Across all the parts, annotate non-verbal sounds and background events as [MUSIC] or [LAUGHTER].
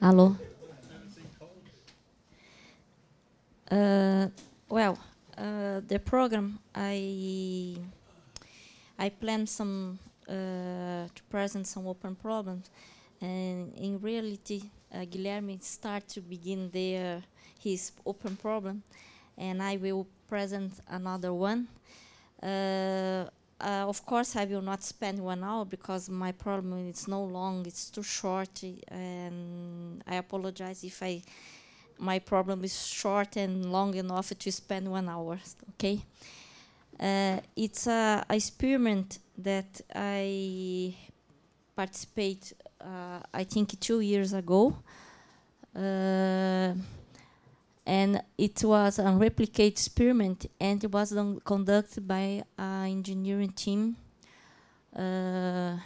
Hello. Uh, well, uh, the program I I planned some uh, to present some open problems, and in reality, uh, Guilherme start to begin their his open problem, and I will present another one. Uh, of course, I will not spend one hour because my problem is no long; it's too short, and I apologize if I my problem is short and long enough to spend one hour. Okay, uh, it's a, a, experiment that I participate. Uh, I think two years ago, uh, and it was a replicate experiment, and it was conducted by an engineering team. Uh,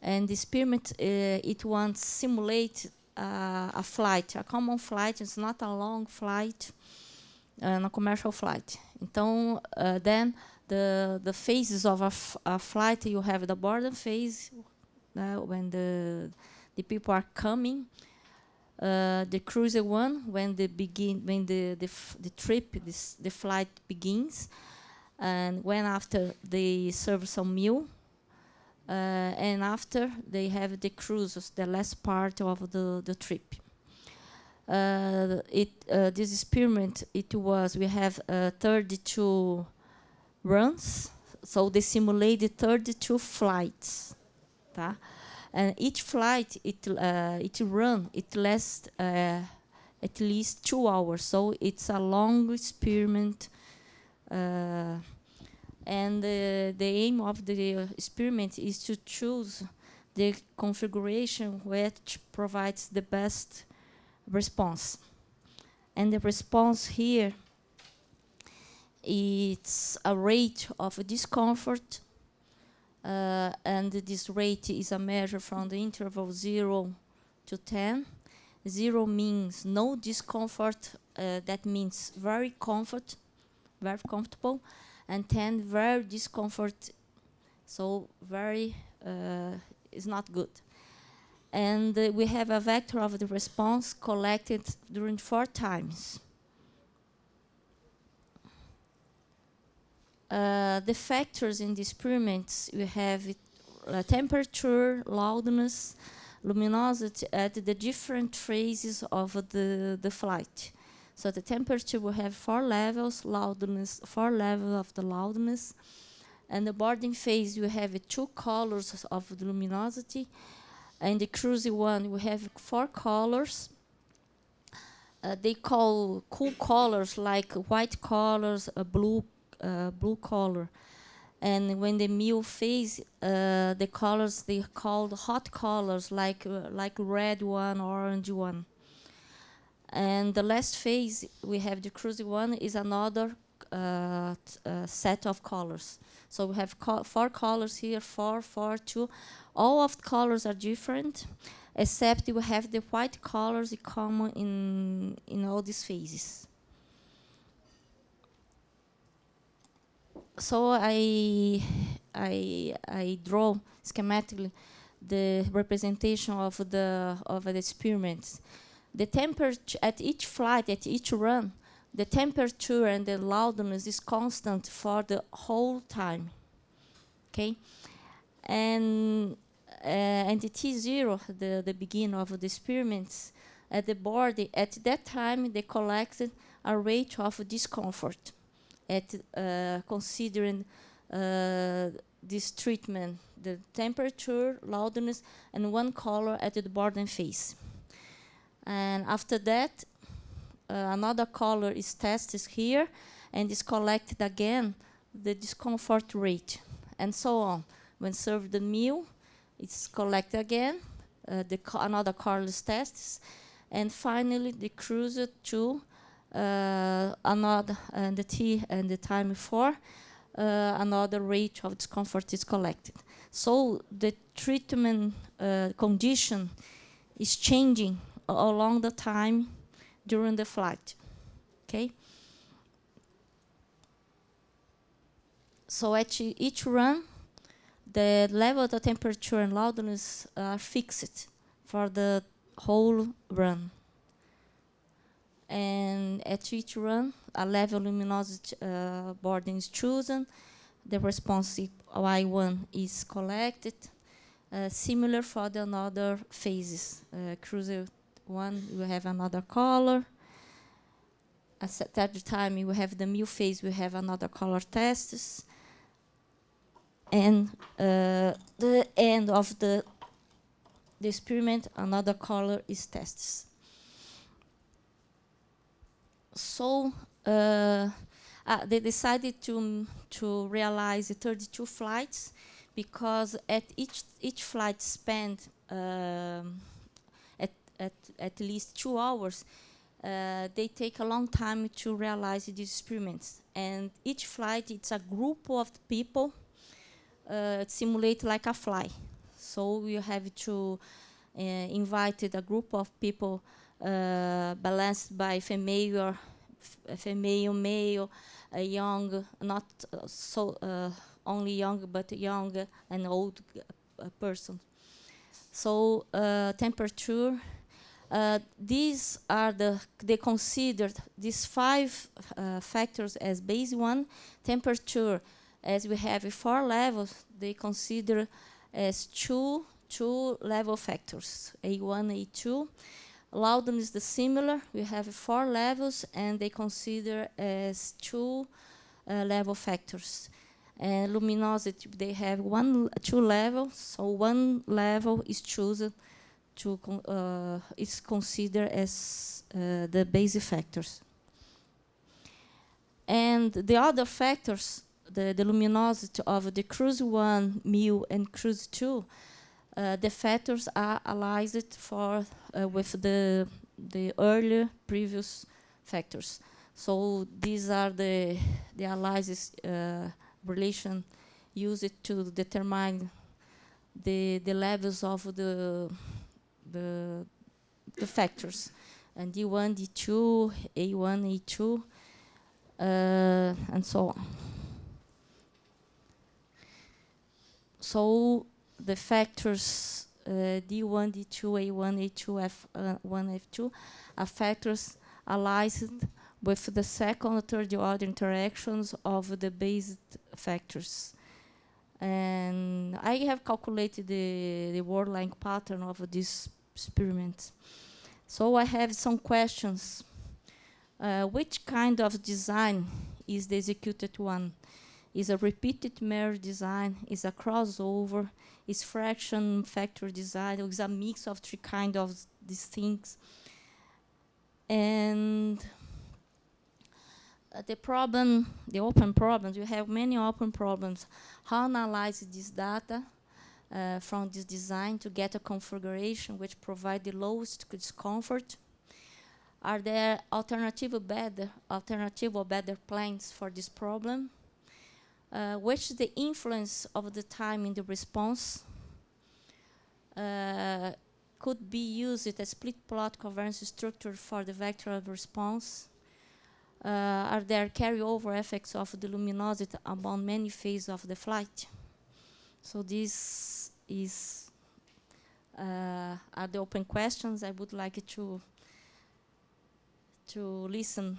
and the experiment uh, it wants simulate uh, a flight, a common flight, it's not a long flight, uh, a commercial flight. Então, uh, then the the phases of a, a, flight, you have the boarding phase uh, when the the people are coming, uh, the cruiser one when the begin when the the, the trip this, the flight begins, and when after they serve some meal uh, and after they have the cruises, the last part of the, the trip. Uh, it uh, this experiment it was we have 32 runs, so they simulated 32 flights, tá? And each flight it uh, it run it lasts uh, at least two hours so it's a long experiment uh, and the aim of the experiment is to choose the configuration which provides the best response. And the response here it's a rate of discomfort uh, and this rate is a measure from the interval 0 to 10. 0 means no discomfort, uh, that means very comfort, very comfortable and 10 very discomfort so very uh, is not good and uh, we have a vector of the response collected during four times uh, the factors in the experiments we have uh, temperature loudness luminosity at the different phases of the, the flight so the temperature will have four levels, loudness, four levels of the loudness. And the boarding phase, you have two colors of the luminosity. And the cruising one, we have four colors. Uh, they call cool colors like white colors, a blue, uh, blue color. And when the meal phase, uh, the colors they called hot colors like uh, like red one, orange one. And the last phase, we have the cruising one, is another uh, uh, set of colors. So we have co four colors here, four, four, two. All of the colors are different, except we have the white colors common in, in all these phases. So I, I, I draw schematically the representation of the, of the experiments. The temperature at each flight, at each run, the temperature and the loudness is constant for the whole time. Okay, and uh, and the T zero, the the beginning of the experiments, at the board at that time they collected a rate of discomfort, at uh, considering uh, this treatment, the temperature, loudness, and one color at the boarding phase. And after that, uh, another color is tested here and is collected again the discomfort rate and so on. When served the meal, it's collected again, uh, the co another color is tested, and finally the cruiser to another and the T and the time before uh, another rate of discomfort is collected. So the treatment uh, condition is changing along the time during the flight. Okay. So at each run, the level of the temperature and loudness are fixed for the whole run. And at each run, a level luminosity uh, boarding is chosen. The response Y1 is collected. Uh, similar for the other phases. Uh, cruiser 1, you have another color. At that time, you have the mu phase, we have another color tests. And uh, the end of the, the experiment, another color is tests. So uh, uh, they decided to, to realize 32 flights because at each, each flight spent um, at, at, at least two hours, uh, they take a long time to realize these experiments. And each flight, it's a group of people uh, simulate like a fly. So you have to uh, invite a group of people uh, balanced by female female, male, a young, not uh, so uh, only young, but young and old uh, person. So temperature uh, these are the, they considered these five uh, factors as base one. Temperature, as we have four levels, they consider as two, two level factors, A1, A2. Loudness is the similar, we have four levels and they consider as two uh, level factors. And luminosity, they have one, two levels, so one level is chosen to con uh, is considered as uh, the basic factors. And the other factors, the, the luminosity of the cruise 1, mu, and cruise 2, uh, the factors are analyzed for uh, with the the earlier previous factors. So these are the the analysis uh, relation used to determine the the levels of the the, the factors. And D1, D2, A1, A2, uh, and so on. So the factors uh, D1, D2, A1, A2, F1, F2 are factors analyzed with the second or third order interactions of the base factors. And I have calculated the, the word length pattern of this experiment. So I have some questions. Uh, which kind of design is the executed one? Is a repeated measure design? Is a crossover? Is fraction factor design? Is a mix of three kind of these things? And uh, the problem, the open problems, you have many open problems. How analyze this data? uh, from this design to get a configuration which provide the lowest discomfort? Are there alternative better, alternative or better plans for this problem? Uh, which the influence of the time in the response? Uh, could be used as split plot covariance structure for the vector of response. Uh, are there carryover effects of the luminosity among many phases of the flight? So this is uh, are the open questions. I would like to to listen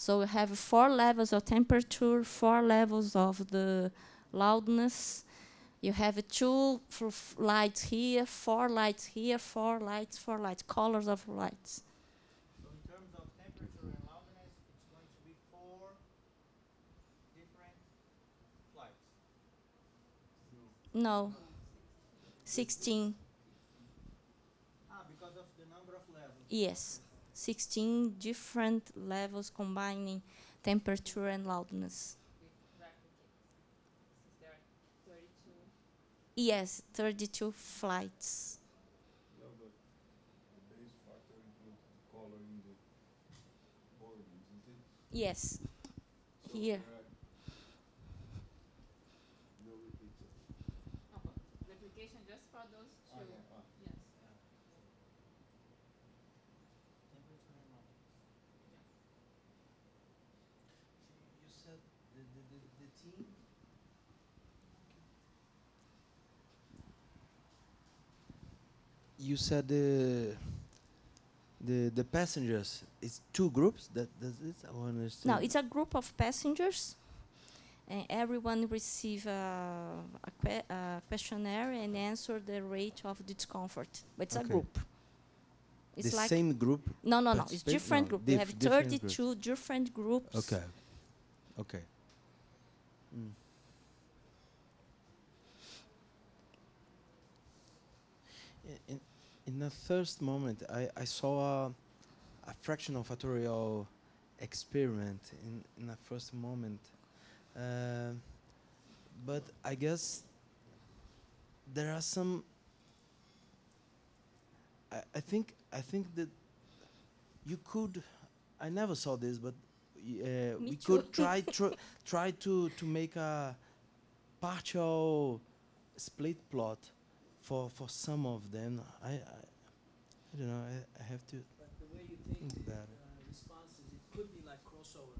So we have four levels of temperature, four levels of the loudness. You have two lights here, four lights here, four lights, four lights, colors of lights. So in terms of temperature and loudness, it's going to be four different flights. No. 16. Ah, yes, 16 different levels combining temperature and loudness. Yes, 32 flights. Yes. Here. Replication just for those two. Yes. Temperature and loudness. You said the, the, the, the team. You said the the the passengers. It's two groups. That does it. I want to understand. Now it's a group of passengers, and everyone receive a, a, que- a questionnaire and answer the rate of discomfort. But it's Okay. a group. It's the like same group. no, no, no. It's different No, group. We have different groups. 32 different groups. Okay. Okay. Mm. In, in the first moment, I, I saw a, a fractional factorial experiment in, in the first moment. Um but I guess there are some. I, I think I think that you could. I never saw this, but uh, we too. could try [LAUGHS] tr- try to to make a partial split plot for for some of them. I I, I don't know. I, I have to. But the way you take Think the about uh, it. responses, it could be like crossover.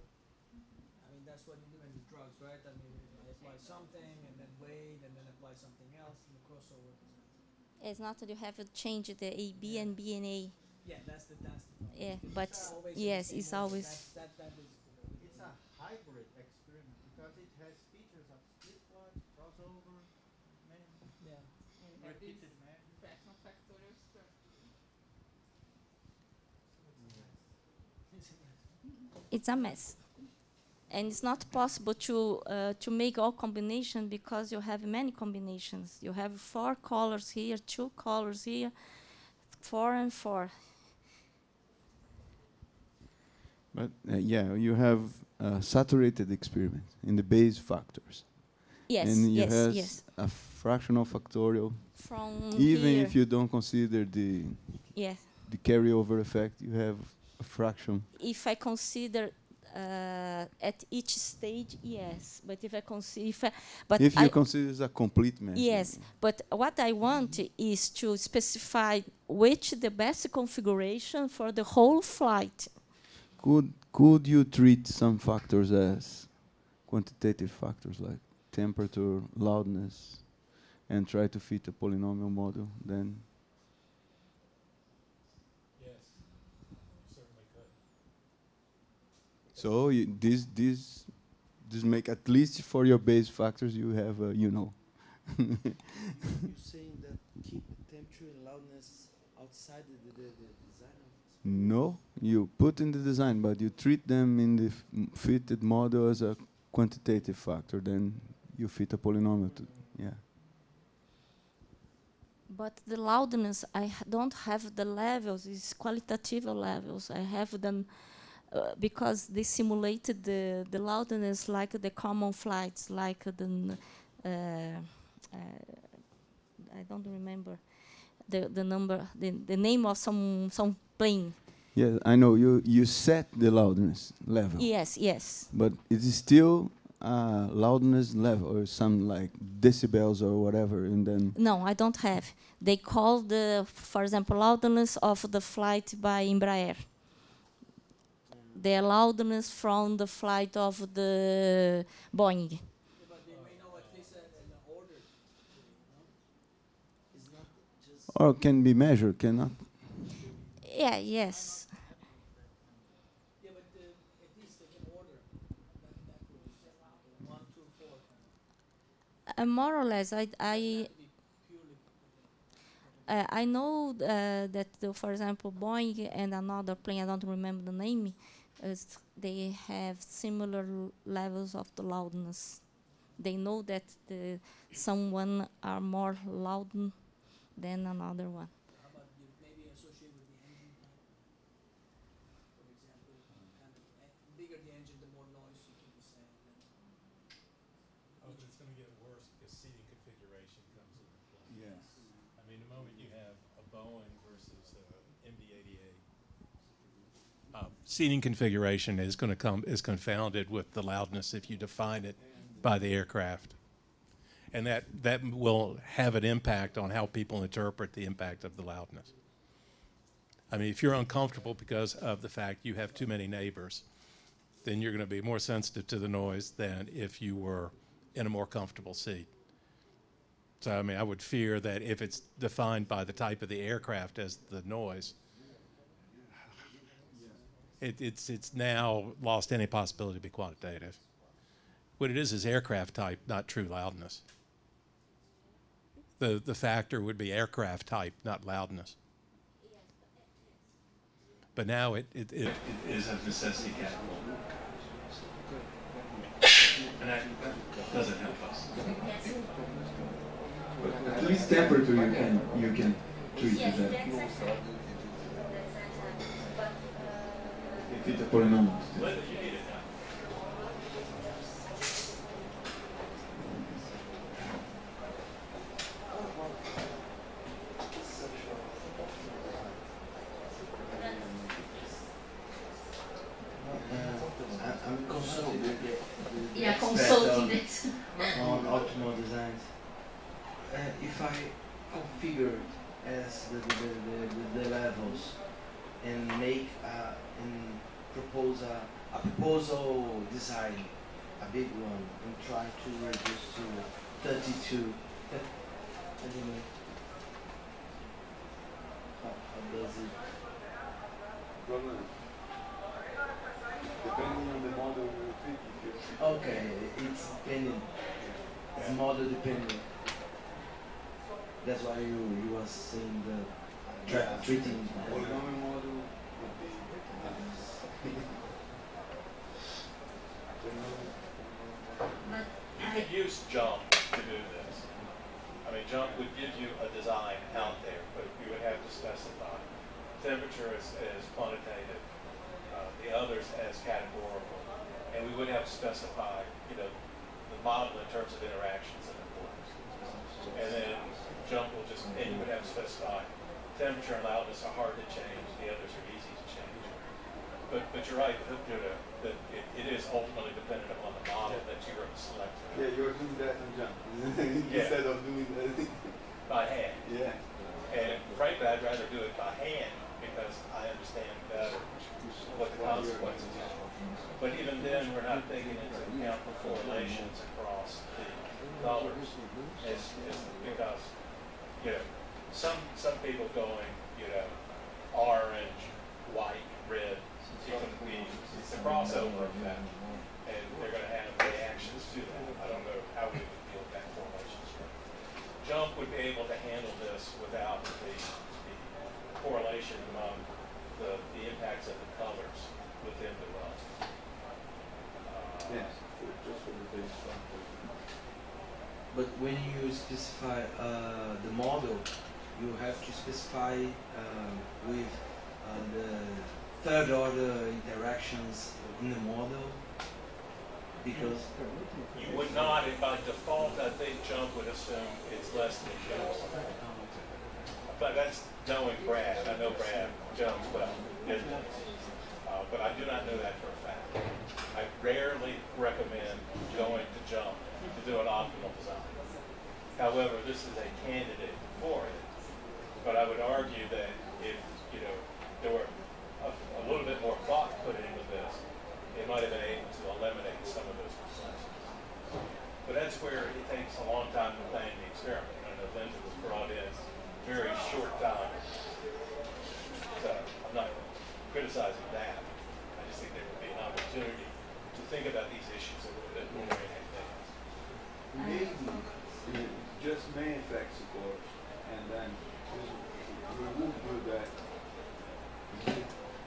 I mean, that's what you do in the drugs, right? I mean, I apply something and then wait and then apply something else and the crossover. It's not that you have to change the A, B, and B and A. Yeah, that's the that's the problem. Yeah, Because but it's always yes, it's always- That's- that that is. It's a hybrid experiment because it has features of split plot, crossover, many Yeah. And these repeated fraction factorial structure. It's a mess. And it's not possible to uh, to make all combination because you have many combinations. You have four colors here, two colors here, four and four. But uh, yeah, you have a saturated experiment in the base factors. Yes, and you yes, has yes. a fractional factorial. From Even here, if you don't consider the yeah. the carryover effect, you have a fraction. If I consider uh, at each stage, yes. But if I consider, if I, but if I, you consider a complete measure. Yes, but what I want is to specify which the best configuration for the whole flight. Could could you treat some factors as quantitative factors like temperature, loudness, and try to fit a polynomial model? Then Yes, certainly could. so you, this this this make at least for your base factors you have a, you know [LAUGHS] [LAUGHS] you saying that keep temperature and loudness outside the, the, the, the design No, you put in the design, but you treat them in the fitted model as a quantitative factor. Then you fit a polynomial. To, yeah. But the loudness, I don't have the levels, it's qualitative levels. I have them uh, because they simulated the, the loudness like the common flights, like the, uh, uh, I don't remember the, the number, the, the name of some, some plane. Yeah, I know. You you set the loudness level, Yes, yes. but it is still uh, loudness level or some like decibels or whatever, and then No, I don't have. They call the, for example, loudness of the flight by Embraer. The loudness from the flight of the Boeing. But they may know at least uh, in the order. No? It's not just or can be measured, cannot. Yeah, yes. Yeah, but uh, at least they can order. That, that goes one, two, four. Kind Uh, more or less, I, I, uh, I know uh, that, for example, Boeing and another plane, I don't remember the name, they have similar levels of the loudness. They know that the someone are more loud than another one. How about you maybe associate with the engine type? For example, kind of eh, bigger the engine, the more noise you can be saying. Oh, but it's gonna get worse because seating configuration comes into play. Yes. I mean, the moment you have a Boeing versus a MD-88, uh, seating configuration is going to come is confounded with the loudness if you define it by the aircraft, and that that will have an impact on how people interpret the impact of the loudness. I mean, if you're uncomfortable because of the fact you have too many neighbors, then you're going to be more sensitive to the noise than if you were in a more comfortable seat. So, I mean, I would fear that if it's defined by the type of the aircraft as the noise, it, it's, it's now lost any possibility to be quantitative. What it is is aircraft type, not true loudness. The, the factor would be aircraft type, not loudness. But now it, it, it, it is a necessity category. And that, that doesn't help us. But at least temperature you can you can treat Yes, with that. that's exactly. That's exactly. But uh, If Yes, just for the base factor. But when you specify uh, the model, you have to specify uh, with uh, the third order interactions in the model because You would not, and by default, I think JMP would assume it's less than JMP. But that's knowing Brad. I know Brad Jones well. Uh, but I do not know that for a fact. I rarely recommend going to JMP to do an optimal design. However, this is a candidate for it. But I would argue that if, you know, there were a, a little bit more thought put into this, it might have been able to eliminate some of those complexities. But that's where it takes a long time to plan the experiment. I know Linda was brought in very short time. So I'm not criticizing that. I just think there would be an opportunity to think about these issues a little bit more in advance. Maybe uh, just main effects, of course, and then we will do that.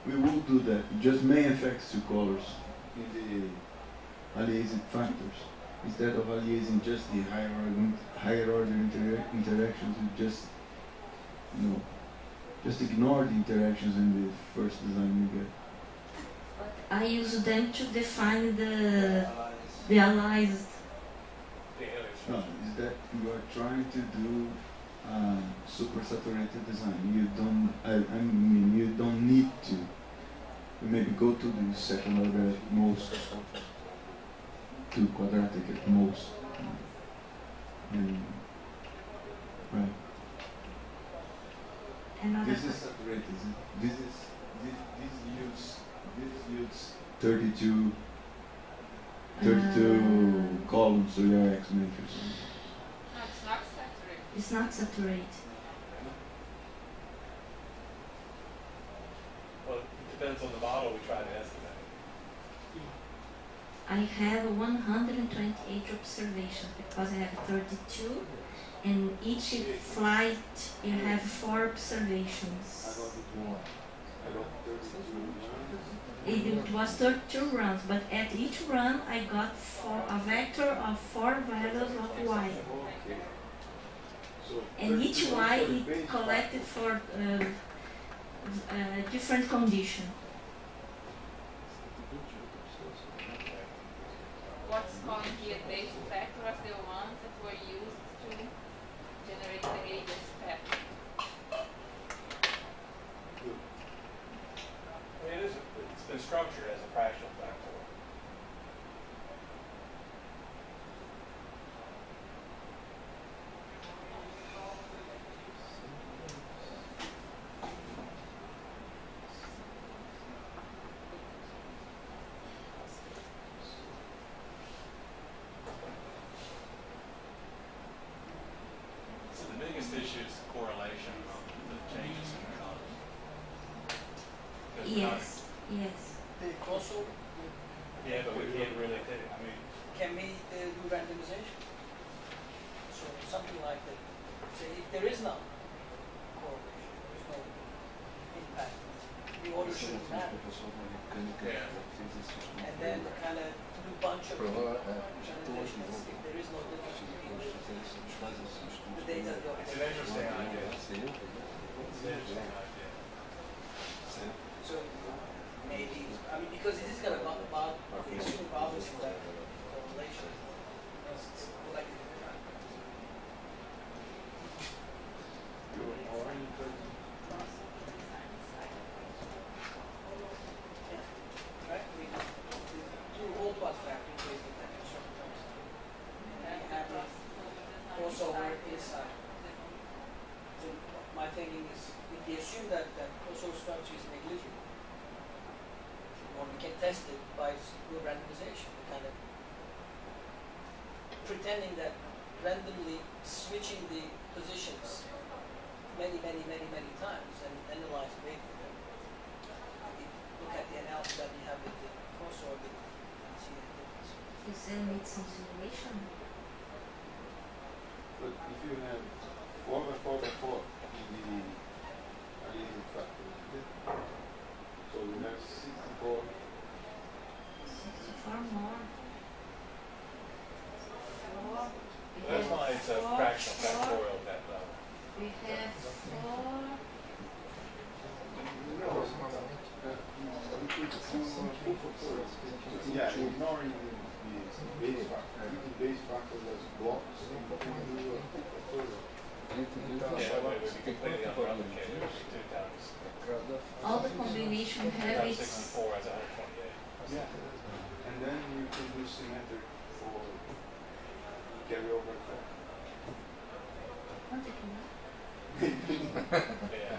We will do that. Just main effects to colors in the aliasing factors. Instead of aliasing just the higher order, higher order intera- interactions, we just you know, just ignore the interactions in the first design we get. I use them to define the the allies. No, is that you are trying to do uh, super saturated design. You don't. I, I mean, you don't need to. maybe go to the second order at most, to quadratic at most. And, right. Another This is saturated. This is this this yields this yields 32 32 ah. columns to your X matrix. No, it's not saturated. It's not saturated. Well, it depends on the model we try to estimate. I have 128 observations because I have 32 and each flight you have four observations. I got 32. It, was 32 runs, but at each run I got four, a vector of four values of y. And each y it collected for uh, uh, different condition. What's calling here base factors, the ones that were used to generate the ADAS pattern. I mean, it is, structured as Yeah, ignoring the, the base factor. If the base factor was blocks, you can do a full factorial. Yeah, but it would be completely unreplicated, it would be two times. All the combination have its sixty-four is hundred twenty-eight. Yeah. And then you can do symmetric for carryover effect. Quanto? [LAUGHS] Yeah.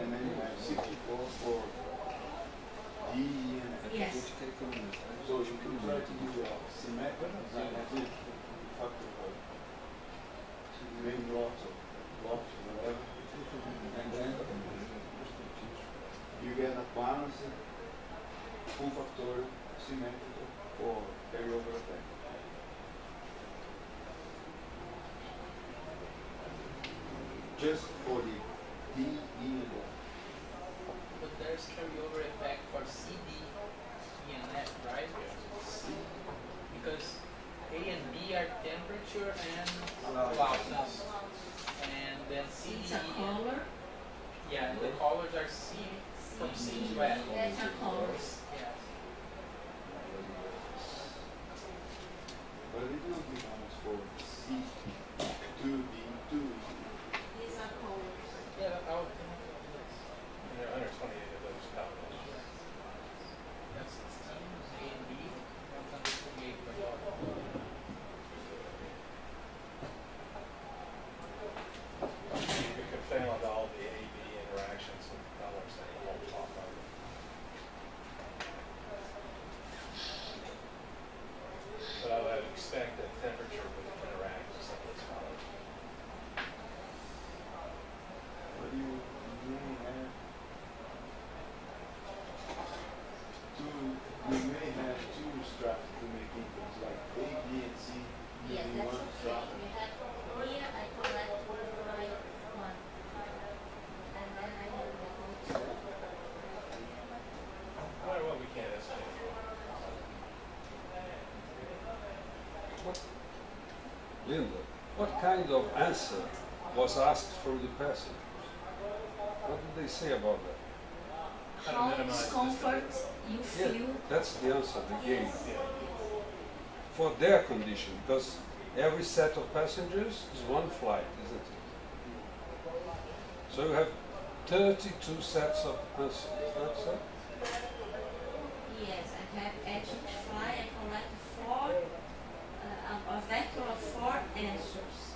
and then you have 64 for D, and. Yes. So you can try to do a symmetric design as if the factor main blocks or blocks or whatever. And then you get a balanced full factorial symmetrical for carryover effect. Just for the D, E, there's carryover effect for CD and F, right? Because A and B are temperature and loudness. And then C, D, color? Yeah, the colors are C from C to F. That's the colors. Yes. But it would be almost for C to answer was asked from the passengers? What did they say about that? How to how minimize discomfort you Yeah, feel. that's the answer they gave Yes. For their condition, because every set of passengers is one flight, isn't it? So you have 32 sets of answers, that's it? Yes, I have at each fly I collect four, uh, a, a vector of four answers.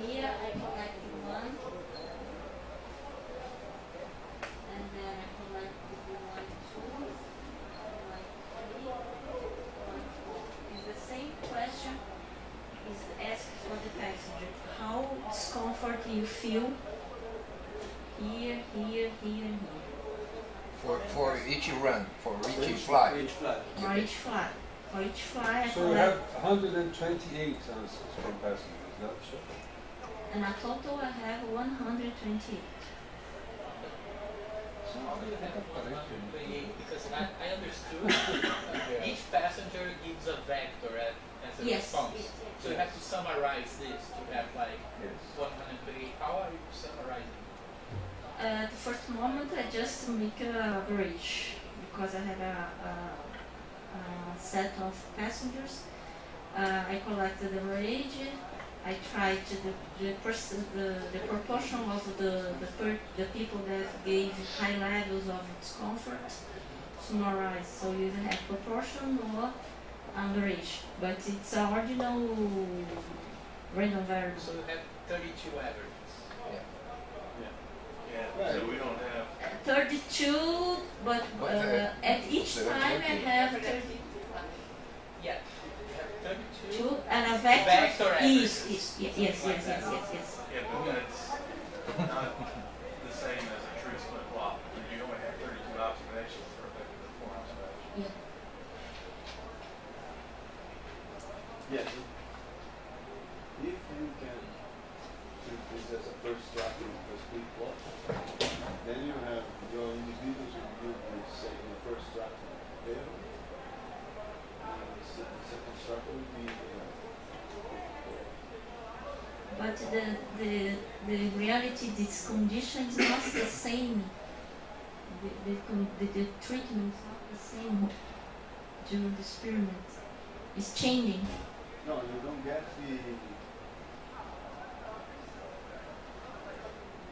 Here I collect one. And then I collect one, two, one, three, one, four. It's the same question is asked for the passenger. How discomfort you feel here, here, here, and here. For, for each run, for each flight. Each flight. For each fly. For each fly I So you have collect, 128 that's it? and a total I have 128. So have one hundred twenty-eight? Because I, I understood each passenger gives a vector as, a Yes. response. yes. So you have to summarize this to have like uh, one hundred twenty-eight. How are you summarizing? At the first moment, I just make a average because I have a, a, a set of passengers. Uh, I collected the average. I tried to the the, person, the the proportion of the the, per, the people that gave high levels of discomfort summarize. So you have proportion or average, but it's a ordinal random variable. So you have thirty-two averages. Yeah, so we don't have, 32, but But, uh, uh, at each time I have 32 Yeah. You have and a vector, Vector is, averages. is, ye- yes, yes, yes, yes, yes. yeah, but that's not the same as a true split plot. You only have 32 observations for effective four observations. Yeah. Yes. If you can treat this as a first strap in a split plot, then you have your individuals will give the say the first strap there. And the se- the second strap will be uh, But the, the, the reality, this condition is not the same. The, the, the, treatment is not the same during the experiment. It's changing. no, you don't get the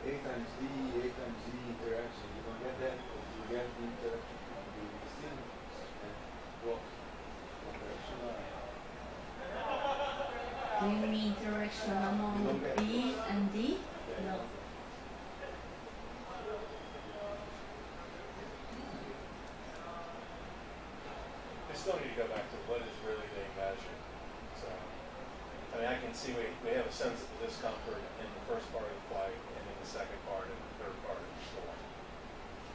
A times D, A times Z interaction. You don't get that. You get the interaction between the stimulus and what interaction are. Interaction among B and D? No. We still need to go back to what is really being measured. So, I mean, I can see we, we have a sense of the discomfort in the first part of the flight and in the second part and the third part of the flight.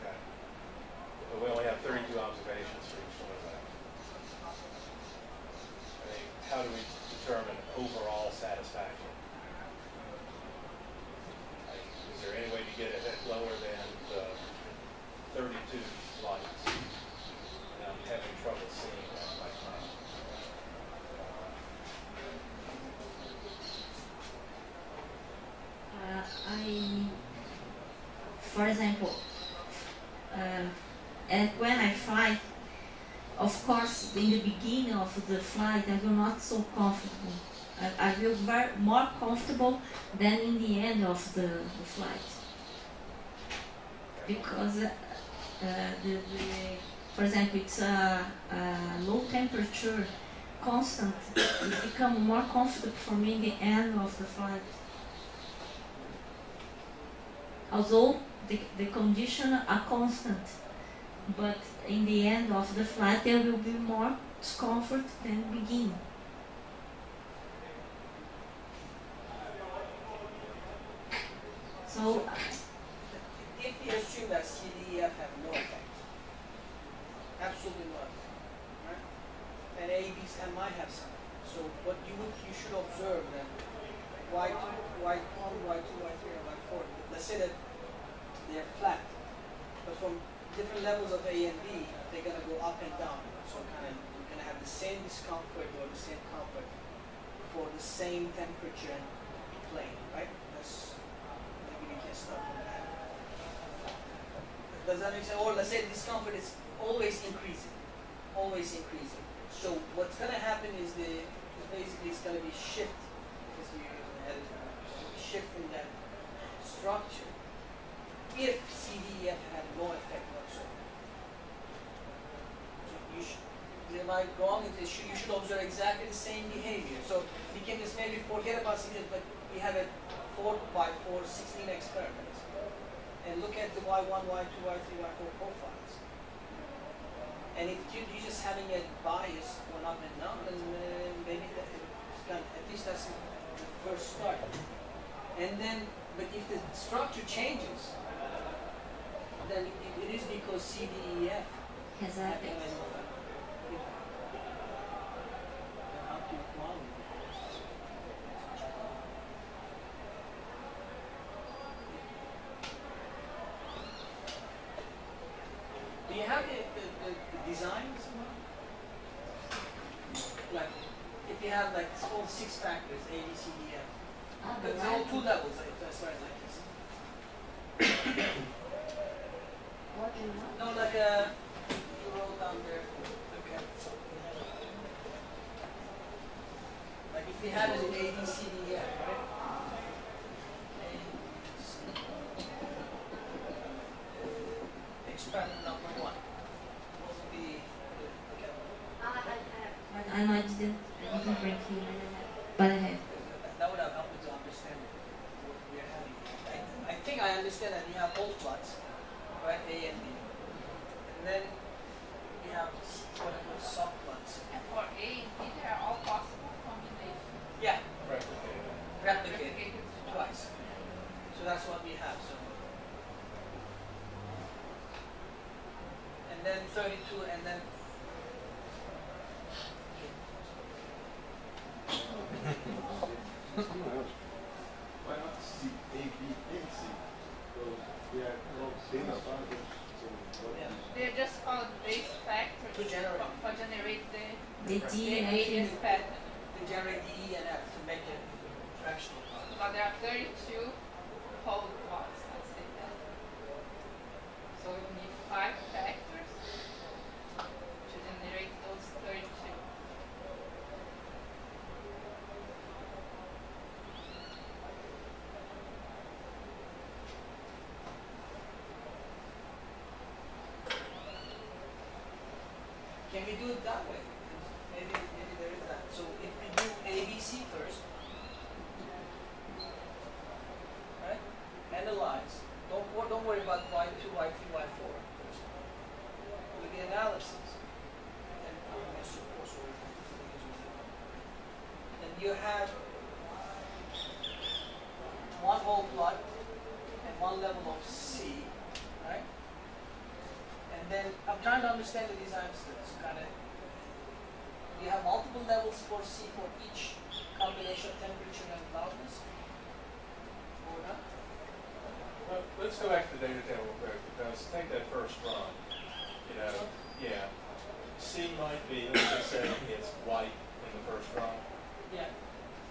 Okay. But we only have 32 observations for each one of those. I mean, how do we determine overall satisfaction? Like, is there any way to get it lower than the 32 lights? And I'm having trouble seeing that right now. example, um, and when I fly, of course, in the beginning of the flight, I will not so comfortable. I, I will comfortable than in the end of the, the flight because uh, the, the, for example, it's a, a low temperature, constant. It become more comfortable for me in the end of the flight. Although the, the condition are constant, but in the end of the flight there will be more discomfort than beginning. So if you assume that CDEF have no effect, absolutely no effect, right? And ABs and might have some. So what you would you should observe that Y two, Y one, Y two, Y three, and Y four. Let's say that they're flat, but from different levels of A and B, they're gonna go up and down. So kind of you're gonna have the same discomfort or the same comfort for the same temperature plane, right? That's start from that. Does that make sense? Or let's say discomfort is always increasing, always increasing. So what's going to happen is the is basically it's going to be shift because use an editor, shift in that structure. If CDEF had no effect whatsoever, so you should. Am I wrong? You should observe exactly the same behavior. So we can just maybe forget about CDEF, but we have a 4 by 4, 16 experiments and look at the Y1, Y2, Y3, Y4 profiles. And if you, you're just having a bias going up and down, then maybe that it's at least that's the first start. And then, but if the structure changes, then it, it is because CDEF has have a no effect. Yeah. And how to qualify Do you have the, the, the, the design somewhere? Like, if you have like it's all six factors, A, B, C, let's go back to the data table real quick, because take that first run, you know, yeah. C might be, let's just say it's white in the first run. Yeah.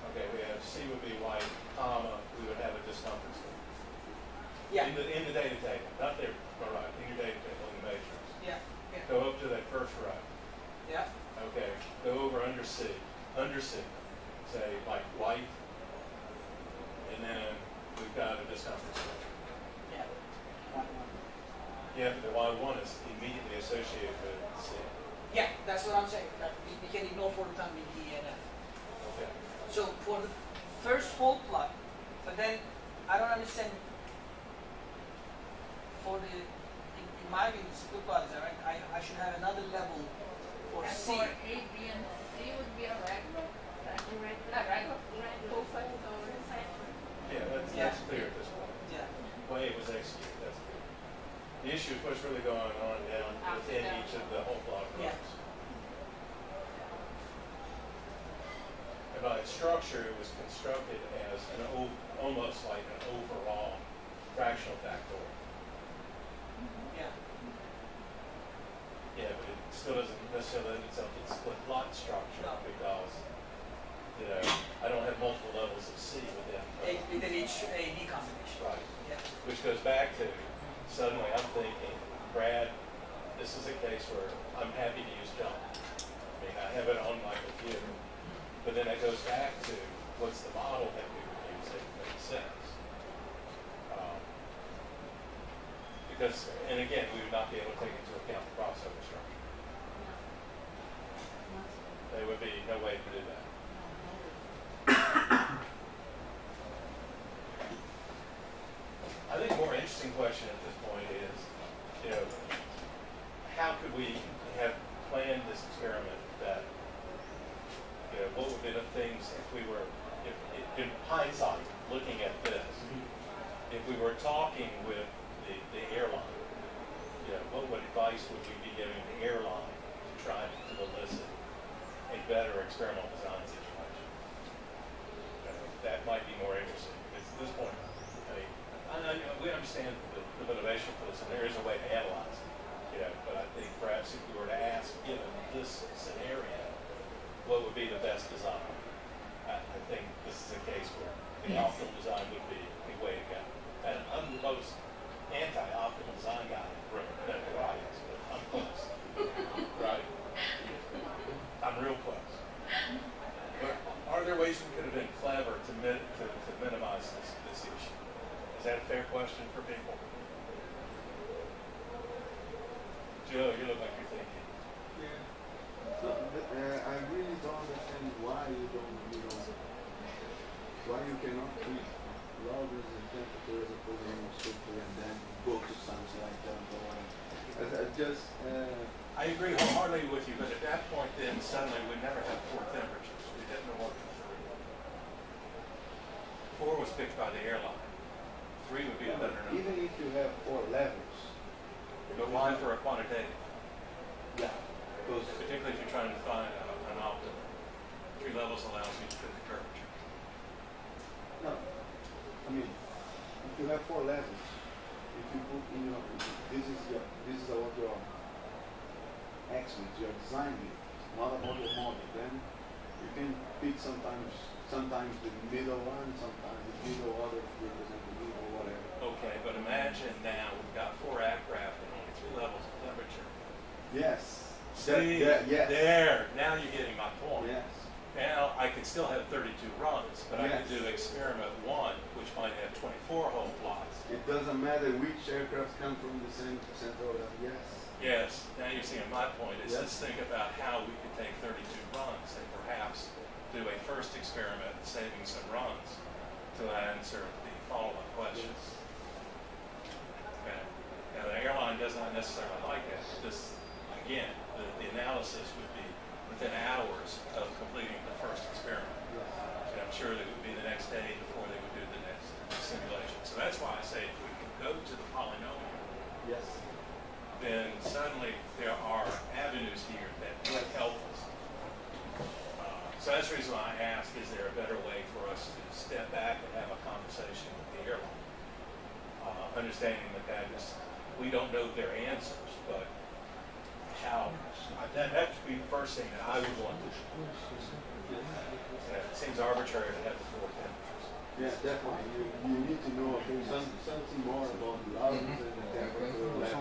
Okay, we have C would be white, comma, we would have a discomfort score. Yeah. In the, in the data table, not there, all right, in your data table in the matrix. Yeah, yeah, Go up to that first row. yeah, Okay, go over under C, under C, say like white, and then we've got a discomfort switch. yeah. One, one. Yeah, but the Y one is immediately associated with C. Yeah, that's what I'm saying, that we, we can ignore for the time being D and F. Okay. So for the first whole plot, but then I don't understand. For the, in, in my view, the split plot is right. I, I should have another level for And C. for A, B, and C would be a regular, regular, a regular, full factor section. Yeah, that's, Yeah. that's clear at this point. Yeah, The way it was executed, that's clear. The issue is what's really going on down After within that. each of the whole block Yeah. rows. And by its structure, it was constructed as an o- almost like an overall fractional factorial. yeah, Yeah, but it still doesn't necessarily lend itself to the split plot structure No. because, you know, I don't have multiple levels of C within. A, within each A D combination. Right. Yeah, Which goes back to, suddenly I'm thinking, Brad, this is a case where I'm happy to use JMP. I mean, I have it on my computer. But then it goes back to, what's the model that we would use that makes sense? Um, Because, and again, we would not be able to take into account the crossover structure. There would be no way to do that. I think a more interesting question at this point is, you know, how could we have planned this experiment that, you know, what would be the things if we were, if, in hindsight, looking at this, mm-hmm. if we were talking with the, the airline, you know, what, what advice would we be giving the airline to try to elicit a better experimental design situation? You know, That might be more interesting, because at this point, I mean, I know, you know, we understand the, the motivation for this, and there is a way to analyze it, you know, but I think perhaps if we were to ask, given this scenario, what would be the best design? I, I think this is a case where the Yes. optimal design would be the way to go. And I'm the most anti-optimal design guy in the room, but I'm close, [LAUGHS] right? I'm real close. But are there ways we could have been clever to to, to minimize this, this issue? Is that a fair question for people? Joe, you look like you're thinking. Yeah. So, but, uh, I really don't understand why you don't, you know, why you cannot treat loudness and temperature as a programmable structure and then go to something like that or I, I just, uh, I agree wholeheartedly with you, but at that point then suddenly we'd never have four temperatures. We'd have no more. Four was picked by the airline. Three would be a better number. even if you have four levels, But why for a quantitative? yeah, Particularly if you're trying to find an optimum. Three levels allows you to fit the curvature. No, I mean, if you have four levels, if you put in your, this is your, this is what your excellence, your design is, not about your model, then you can pick sometimes, sometimes the middle one, sometimes the middle other represent the middle, whatever. Okay, but imagine now we've got four aircraft and only three levels of temperature. Yes. See, that- yes. there, now you're getting my point. Yes. Now, I could still have thirty-two runs, but I could Yes. do experiment one, which might have twenty-four whole plots. It doesn't matter which aircraft come from the same central, yes. Yes, now you're seeing my point, is Yes. let's think about how we could take thirty-two runs and perhaps do a first experiment saving some runs to answer the follow-up questions. Okay. Now, the airline does not necessarily like that. This, again, the, the analysis would be within hours of completing the first experiment. Yes. And I'm sure that would be the next day before they would do the next simulation. So that's why I say if we can go to the polynomial, Yes. then suddenly there are avenues here that would help us. Uh, So that's the reason why I ask, is there a better way for us to step back and have a conversation with the airline? Uh, Understanding that that is, we don't know their answers, but that, that would be the first thing that I would want. Yeah, it seems arbitrary to have the four temperatures. Yeah, definitely. You, you need to know some, something more about the hours mm -hmm. and the temperature. Uh,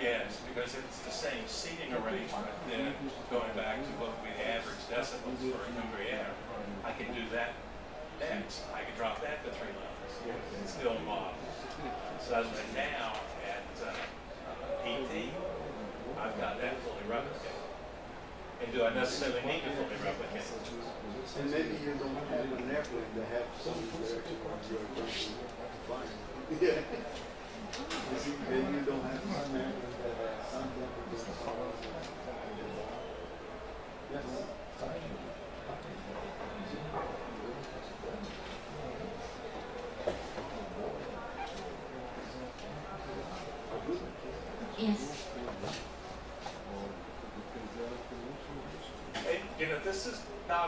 yes, because it's the same seating arrangement then going back to what we average decibels for a number air. I can do that next. I can drop that to three levels. It's still a model. So now uh, PT, I've got that fully replicated. And do I necessarily need to fully replicate? And maybe you don't have an airplane to have some Yeah. You see, maybe you don't have some airplane that has some Yes.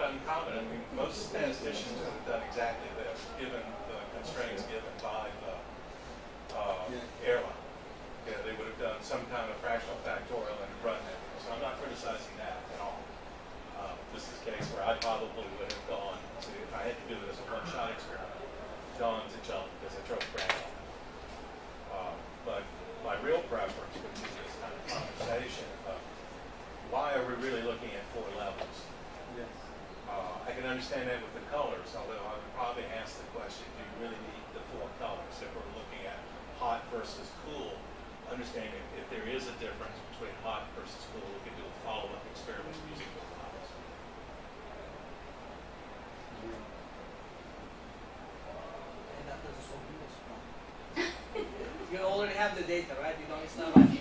not uncommon. I mean, most statisticians understand that with the colors, although I would probably ask the question, do you really need the four colors if we're looking at hot versus cool? Understanding if there is a difference between hot versus cool, we could do a follow-up experiment using the colors. [LAUGHS] you already have the data, right? You don't, it's not like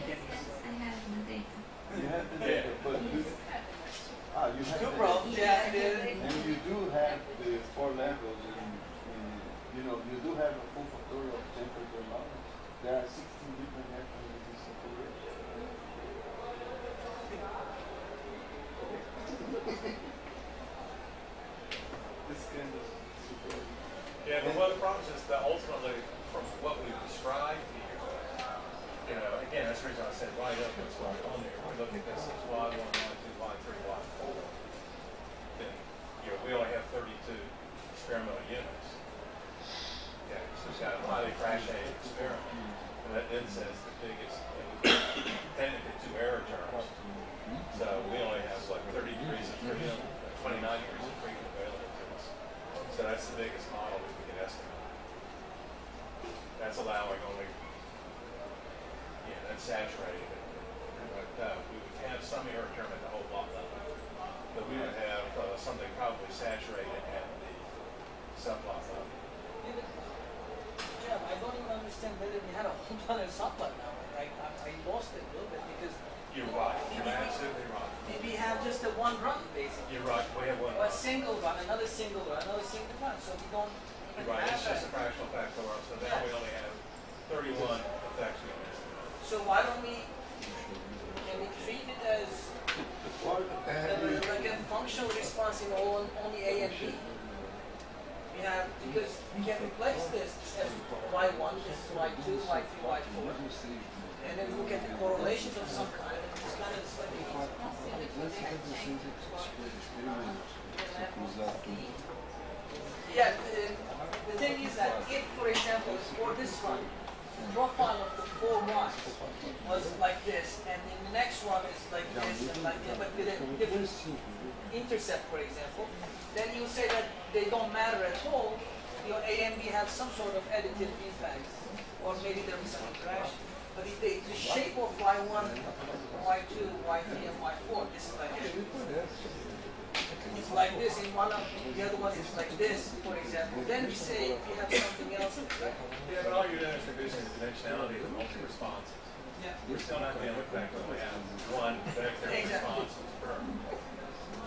responses. Yeah. We're still not dealing with one vector response per.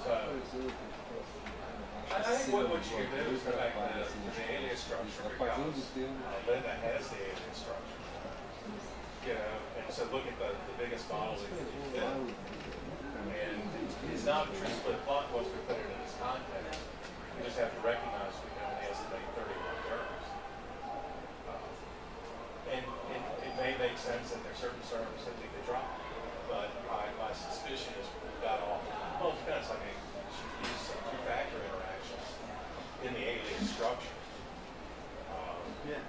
So. I think what, what you do is go back to the, the alias structure because uh, Linda has the alias structure. You know, and so look at the, the biggest models that you fit. And it's not a true split plot once we put it in this context. You just have to recognize we make sense that there's certain services they could drop, but my, my suspicion is we've got all, well, it depends. I mean, you use some two factor interactions in the alias structure. Um, yeah.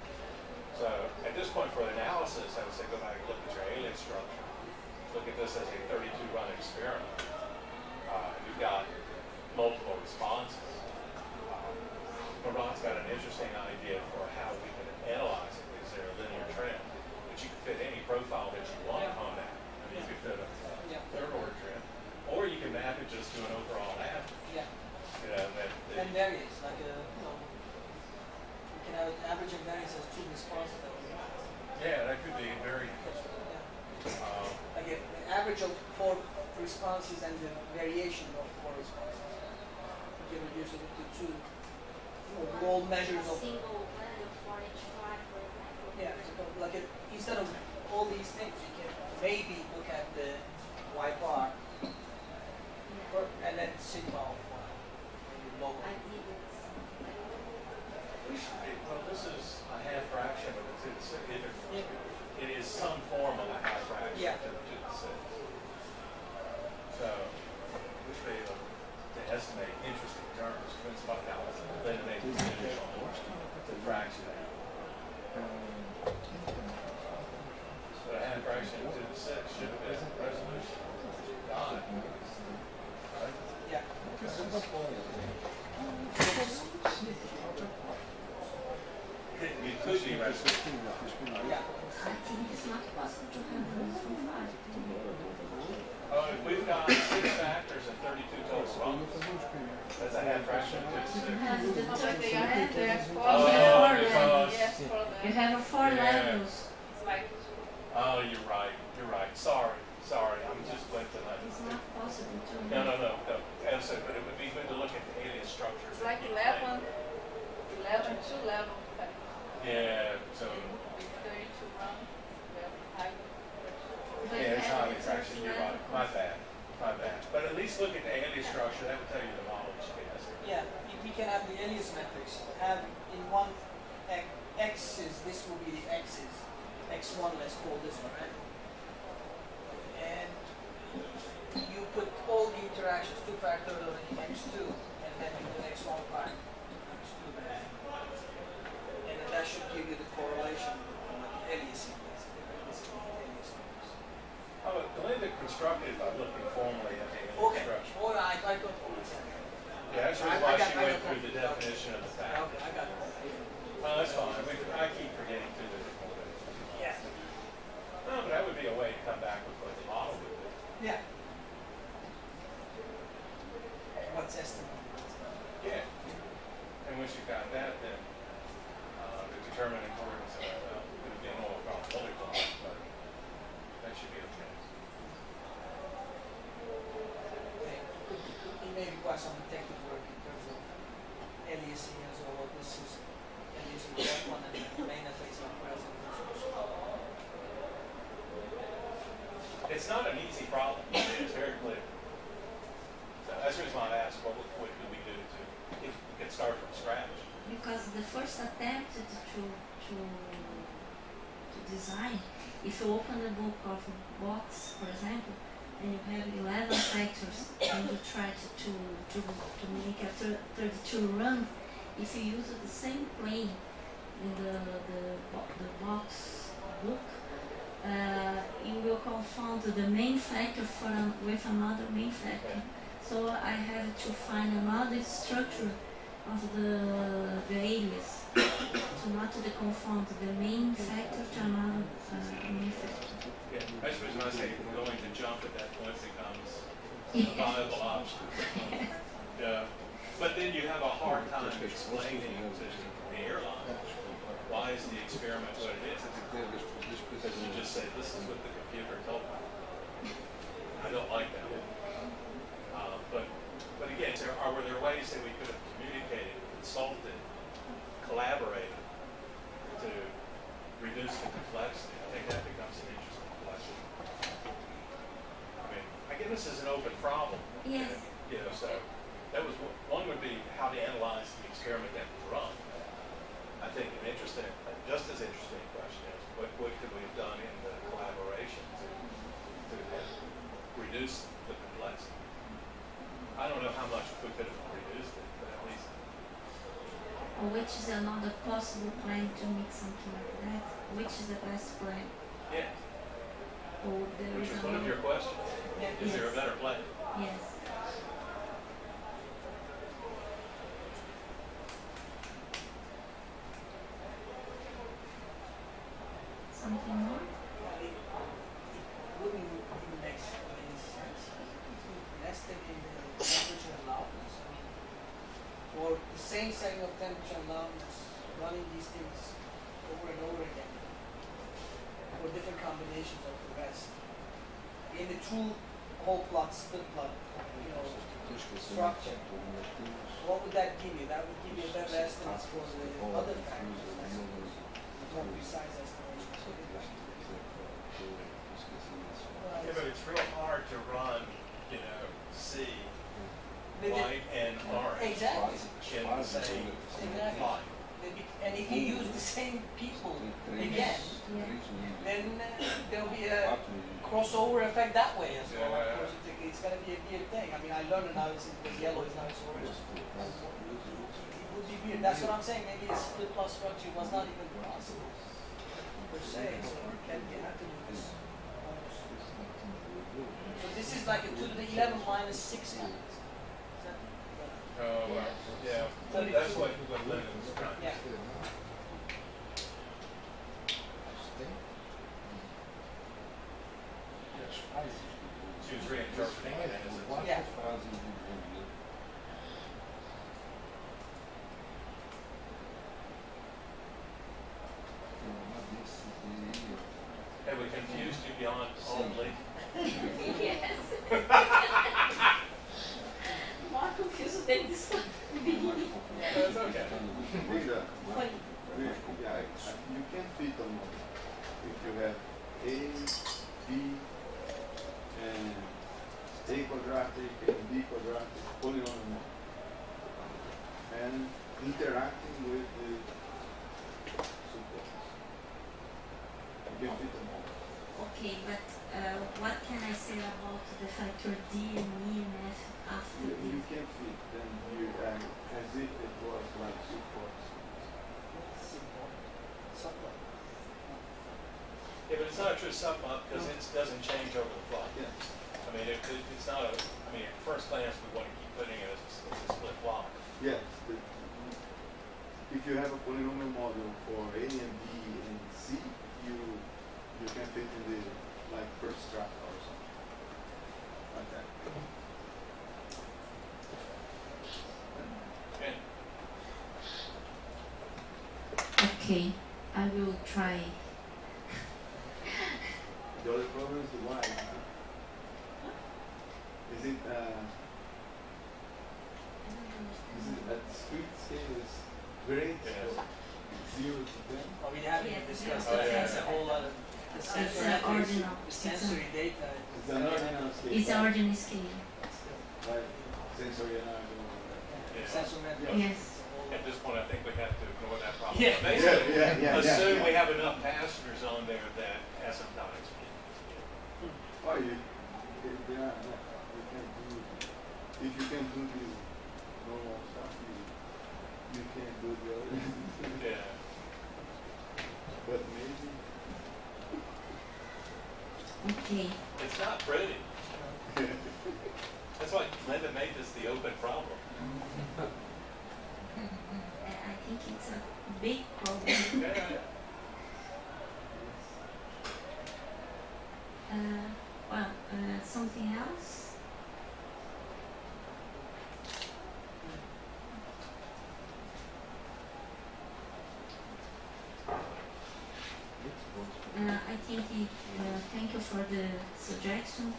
So at this point for analysis, I would say go back and look at your alias structure. Look at this as a 32 run experiment. Uh, you've got multiple responses. Um, Marat's got an interesting idea for how we can analyze profile that you want on that. I mean, you could fit a third order trim, or you can map it just to an overall average. Yeah. You know, that, that and variance, like a, you know, you can have an average and variance as two responses. Yeah, that could be very. Yeah. Um, like an average of four responses and the variation of four responses. You can reduce it to two overall measures of. Single one, four, each five. Yeah, so like a, instead of all these things. You can maybe look at the y bar or, and then sigma of y when you lower. We well, this is a half fraction, but it's, it, it is some form of a half fraction yeah. to, to the. So we should be able to estimate yeah. levels. one, let's call this one, right? open problem. Yes. And, you know, so that was one would be how to analyze the experiment that was run. I think an interesting, just as interesting question is what, what could we have done in the collaboration to, to reduce the complexity? I don't know how much we could have reduced it, but at least. Which is another possible plan to make something like that? Which is the best plan? Yeah. Oh, Which is one of your questions. Is there a better play? Yes. Quadratic and B quadratic polynomial model. And interacting with the supports. You can fit on model. Okay, but uh, what can I say about the factor D and E and F after You, you this? can fit, then you, um, as if it was like supports. Support. Support. Yeah, but it's not a true subplot because it doesn't change over the plot. Yeah. I mean, it, it- it's not a, I mean, at first glance, we want to keep putting it as a, as a split plot. Yes, the, if you have a polynomial model for A and B and C, you you can fit in the like first strata or something like that. And Okay, I will try. The other problem is the Y. Is it uh, is it at street scale is great? Yes. so Zero to ten. Oh, we haven't Yeah, discussed that. Oh, yeah, That's a yeah. whole other. The It's sensory, an ordinal. the It's data. It's an ordinal scale. It's right? ordinary scale. Like sensory analysis. Yeah. Sensometric. Yes. At this point, I think we have to ignore that problem. Yeah. Basically, Yeah, yeah, yeah, assume yeah. we have enough passengers on there that asymptotics. Oh, you, they, they are, yeah, you can do, if you can do the normal stuff, you, you can do the other. [LAUGHS] Yeah. But maybe, Okay. It's not pretty. That's why Linda made this the open problem. [LAUGHS] I think it's a big problem. Yeah, [LAUGHS] yeah, yeah. Uh, well, uh, something else? Uh, I think it, uh, thank you for the suggestions.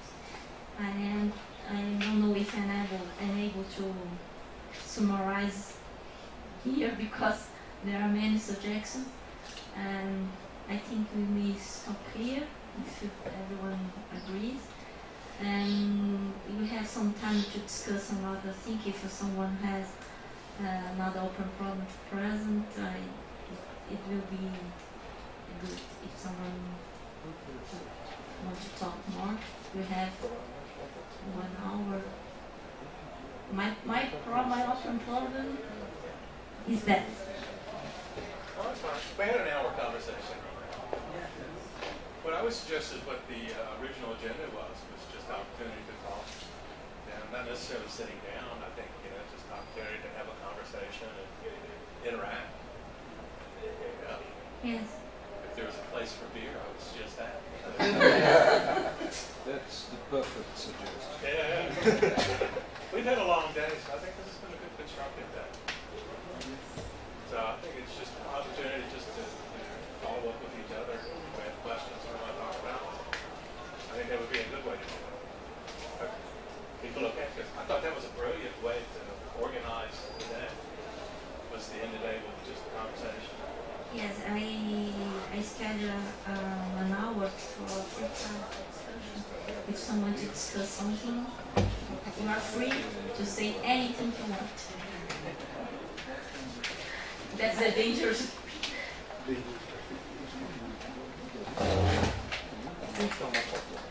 I am, I don't know if I'm able, I'm able to summarize here [LAUGHS] because there are many suggestions. And I think we may stop here if everyone agrees. And we have some time to discuss another thing. If someone has uh, another open problem to present, I, it, it will be if someone wants to talk more. We have one hour. My, my problem, my open problem is that Well, that's fine. We had an hour conversation. What I would suggest is what the uh, original agenda was, was just opportunity to talk. And not necessarily sitting down, I think, you know, just an opportunity to have a conversation and interact. Yeah. yes. There was a place for beer, I suggest that. [LAUGHS] That's the perfect suggestion. Yeah. We've had a long day, so I think this has been a good constructive day. uh, I think it's just an opportunity just to you know, follow up with each other, if we have questions we want to talk about. I think that would be a good way to do it. Okay. People okay? 'Cause I thought that was a brilliant way to organize the day. Was the end of the day with just a conversation. Yes, I I schedule um, an hour for discussion with someone to discuss something. You are free to say anything you want. That's the dangerous. Depois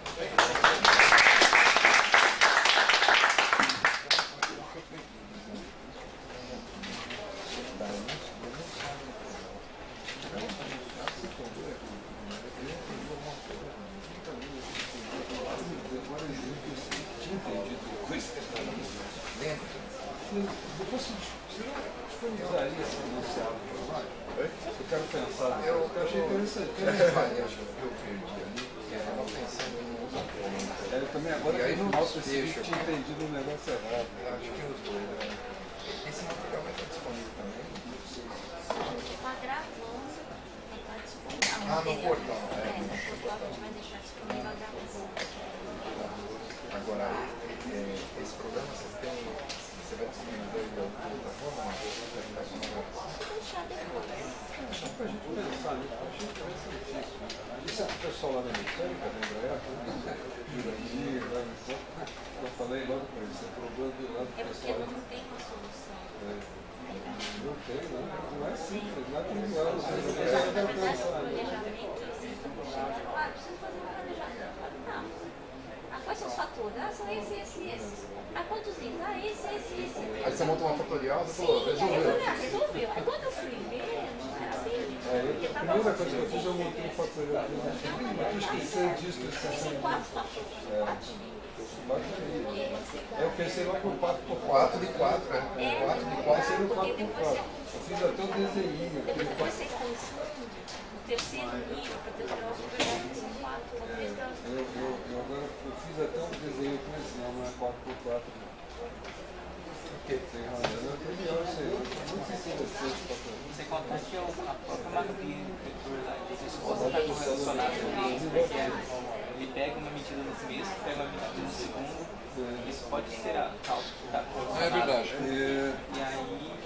esse. Ah, quantos itens? Ah, esse, esse, esse. Aí você monta uma fatorial, você falou, eu falei, resolveu. ah, resolveu. Aí quando eu fui ver, não era assim. É, eu, Porque a primeira assim, coisa que eu fiz, eu montei um fatorial. Eu achei, "Ih, mas eu esqueci disso, eu esqueci quatro fatores. É. Bateria. Eu pensei lá por 4x4. 4 de 4, é. 4 de 4. Pensei no 4x4. Eu fiz até um desenhinho. Depois você confunde o terceiro nível para ter os graus de verdade, são quatro, graus de Eu, fiz até um desenho com esse, não, não é 4x4. não. Tem razão, eu tô melhor isso aí. Muito interessante pra fazer. Você conta que é a própria lá, esse esforço está correlacionado com o cliente, porque ele pega uma medida no começo, pega uma medida no segundo, isso pode ser a tal tá Ah, é verdade. É, E aí,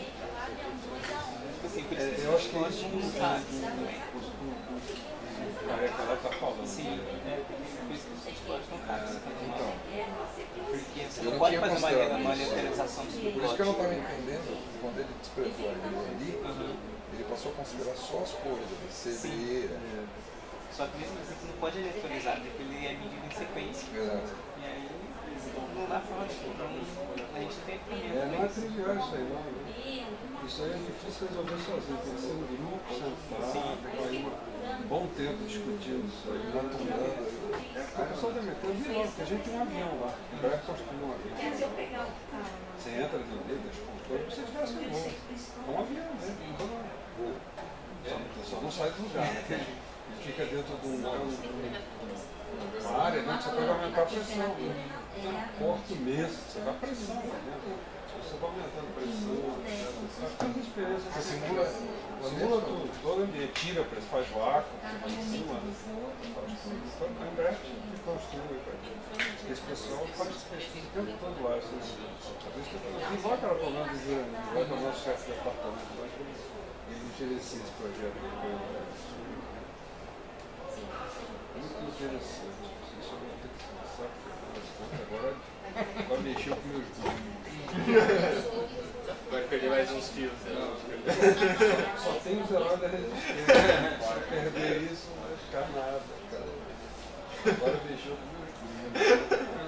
tipo assim, por isso é, que eu acho que isso usar. o careca lá tá falando. Sim, é por isso que que você tem uma Então, Porque você Eu não pode tinha fazer uma, considerado uma isso. linearização do por isso que eu não estava entendendo, quando ele expressou ali, ele passou a considerar só as coisas, cedeira. Só que mesmo assim você não pode aleatorizar, porque ele é medido em sequência. Exato. E aí não dá pra fazer. Então a gente tem que É, não é trivial isso aí, não. Né? Isso aí é difícil resolver sozinho, tem que ser um grupo, sentar, um bom tempo discutindo isso aí, matutando aí. A pessoa da mecânica, eu vi logo, porque a gente tem um avião lá, o Beto construiu um avião. Você entra dentro dele, deixa o controle, como se tivesse um voo. É um avião, né? Só, só não sai do lugar, né? Ele fica dentro de um, um, uma área né, que você pode aumentar a pressão. Né? Um porto imenso, você vai pressão lá Você vai aumentando a pressão, etc. Você faz experiência. Você simula o Simula tudo, todo o ambiente, tira a pressão, faz vácuo, você vai em cima, faz. Então, em breve, você construi. Esse pessoal faz isso o tempo todo lá. Tem igual aquela problema de dizer, igual que o nosso chefe de que ele gerencia esse projeto. Muito interessante. Isso eu vou ter que começar a fazer agora. Agora mexeu com meus números. Vai perder mais uns fios. Não, [LAUGHS] só, tem zerado a resistência. Se perder isso, não vai ficar nada. Cara. Agora mexeu com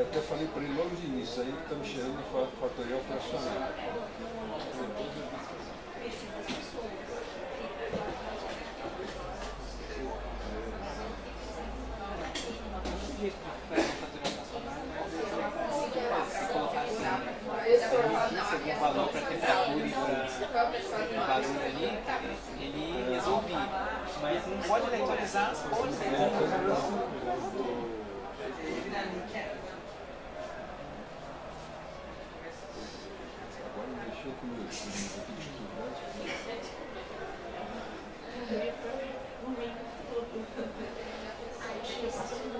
Eu até falei para ele logo de início, aí cheirando de fa- fatorial fracionário. Agora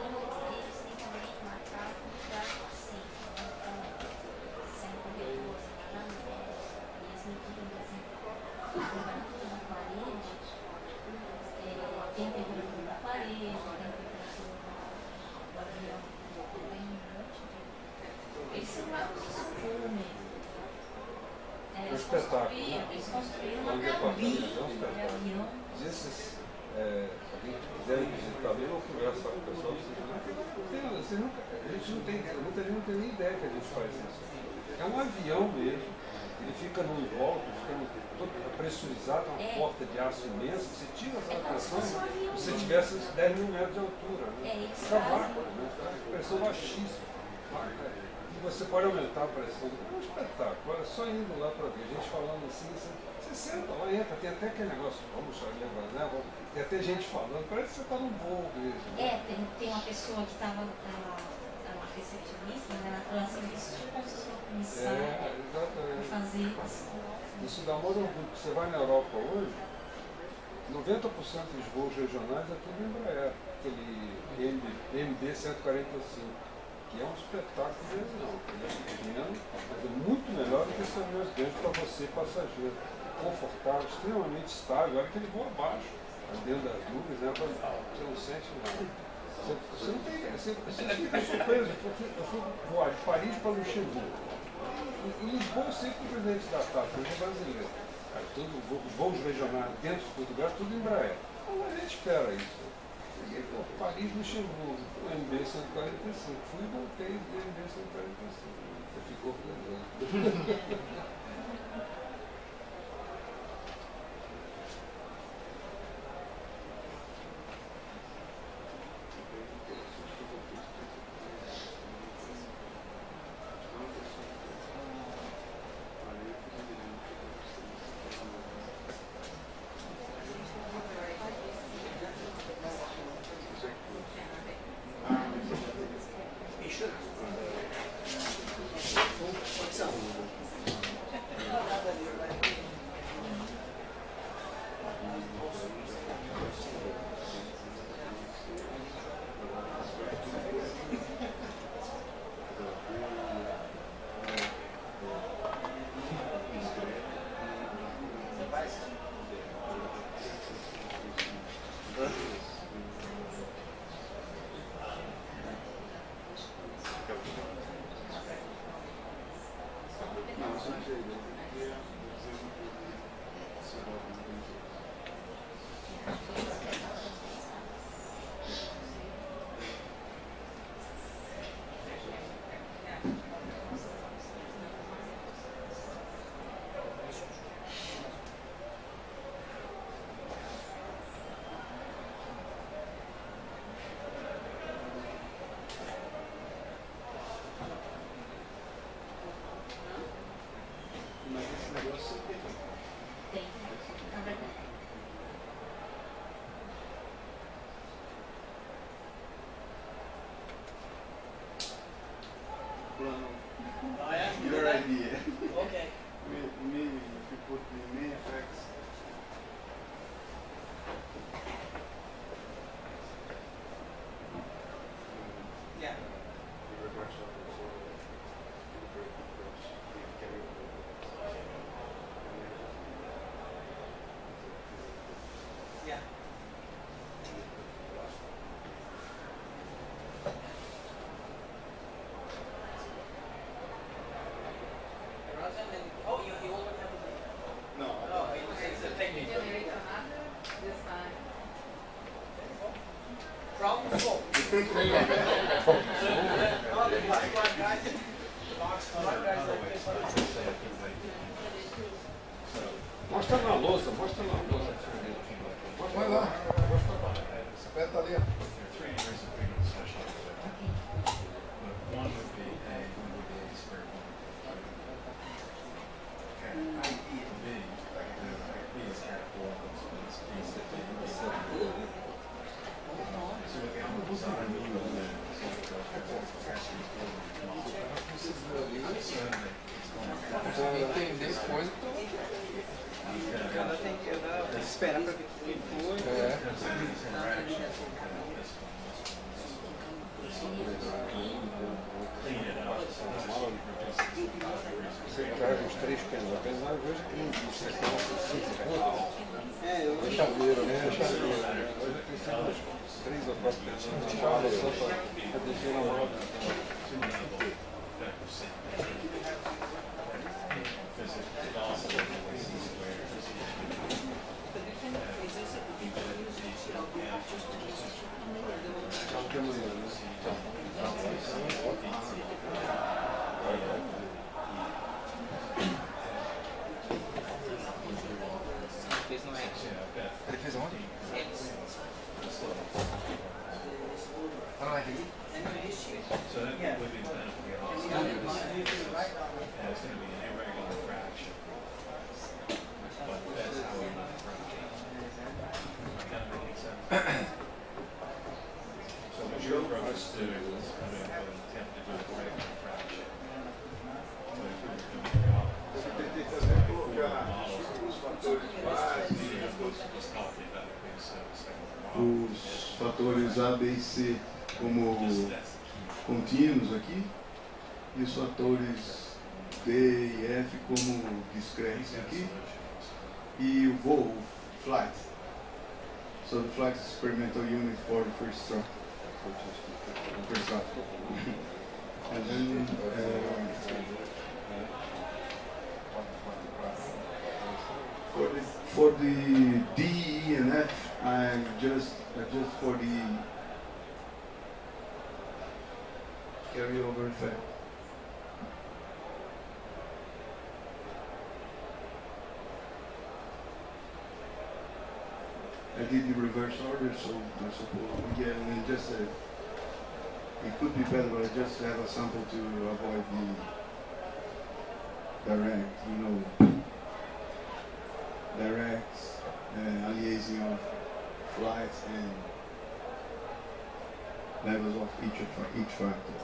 me você nunca, a gente não tem, muita gente não tem nem ideia que a gente faz isso. É um avião mesmo, ele fica no envolto, fica no, todo pressurizado, uma é. porta de aço imensa, você tira essa pressão, se você tivesse 10 mil metros de altura. Né? É isso. Fica vácuo, né? Fica pressão baixíssima. E você pode aumentar a pressão. É um espetáculo, é só indo lá para ver, a gente falando assim, assim 60, 80, tem até aquele negócio, vamos lembrar, né? Tem até gente falando, parece que você está num voo mesmo. Né? É, tem, tem uma pessoa que estava na recepcionista, né? Ela se vestiu como se fosse uma comissão. É, exatamente. Fazer isso. dá muito orgulho, porque você vai na Europa hoje, 90% dos voos regionais é tudo Embraer, aquele MD 145 que é um espetáculo mesmo, é né? pequeno, mas é muito melhor do que os caminhões grandes para você, passageiro. Confortável, extremamente estável, olha que ele voa abaixo, dentro das nuvens, né, você não sente nada. Você, você não tem, você, você fica surpreso. Eu fui, voar de Paris para Luxemburgo. Em Lisboa eu sempre fui presidente da TAP, hoje é brasileiro. Aí, todo, vo- voos regionais dentro de Portugal, tudo em. Então a gente espera isso. Cheguei, pô, Paris, Luxemburgo, o MB 145. Fui e voltei do MB 145. Você ficou feliz. [LAUGHS] Thank you. E os fatores D e F como discretos aqui e o voo, flight. So the flight experimental unit for the first structure. First structure. [LAUGHS] and then uh, for the for the D, E, and F, I'm just adjust for the carryover effect. Did the reverse order, so I suppose again, and just uh, it could be better, but just have a sample to avoid the direct, you know, direct uh, aliasing of flights and levels of each each factor.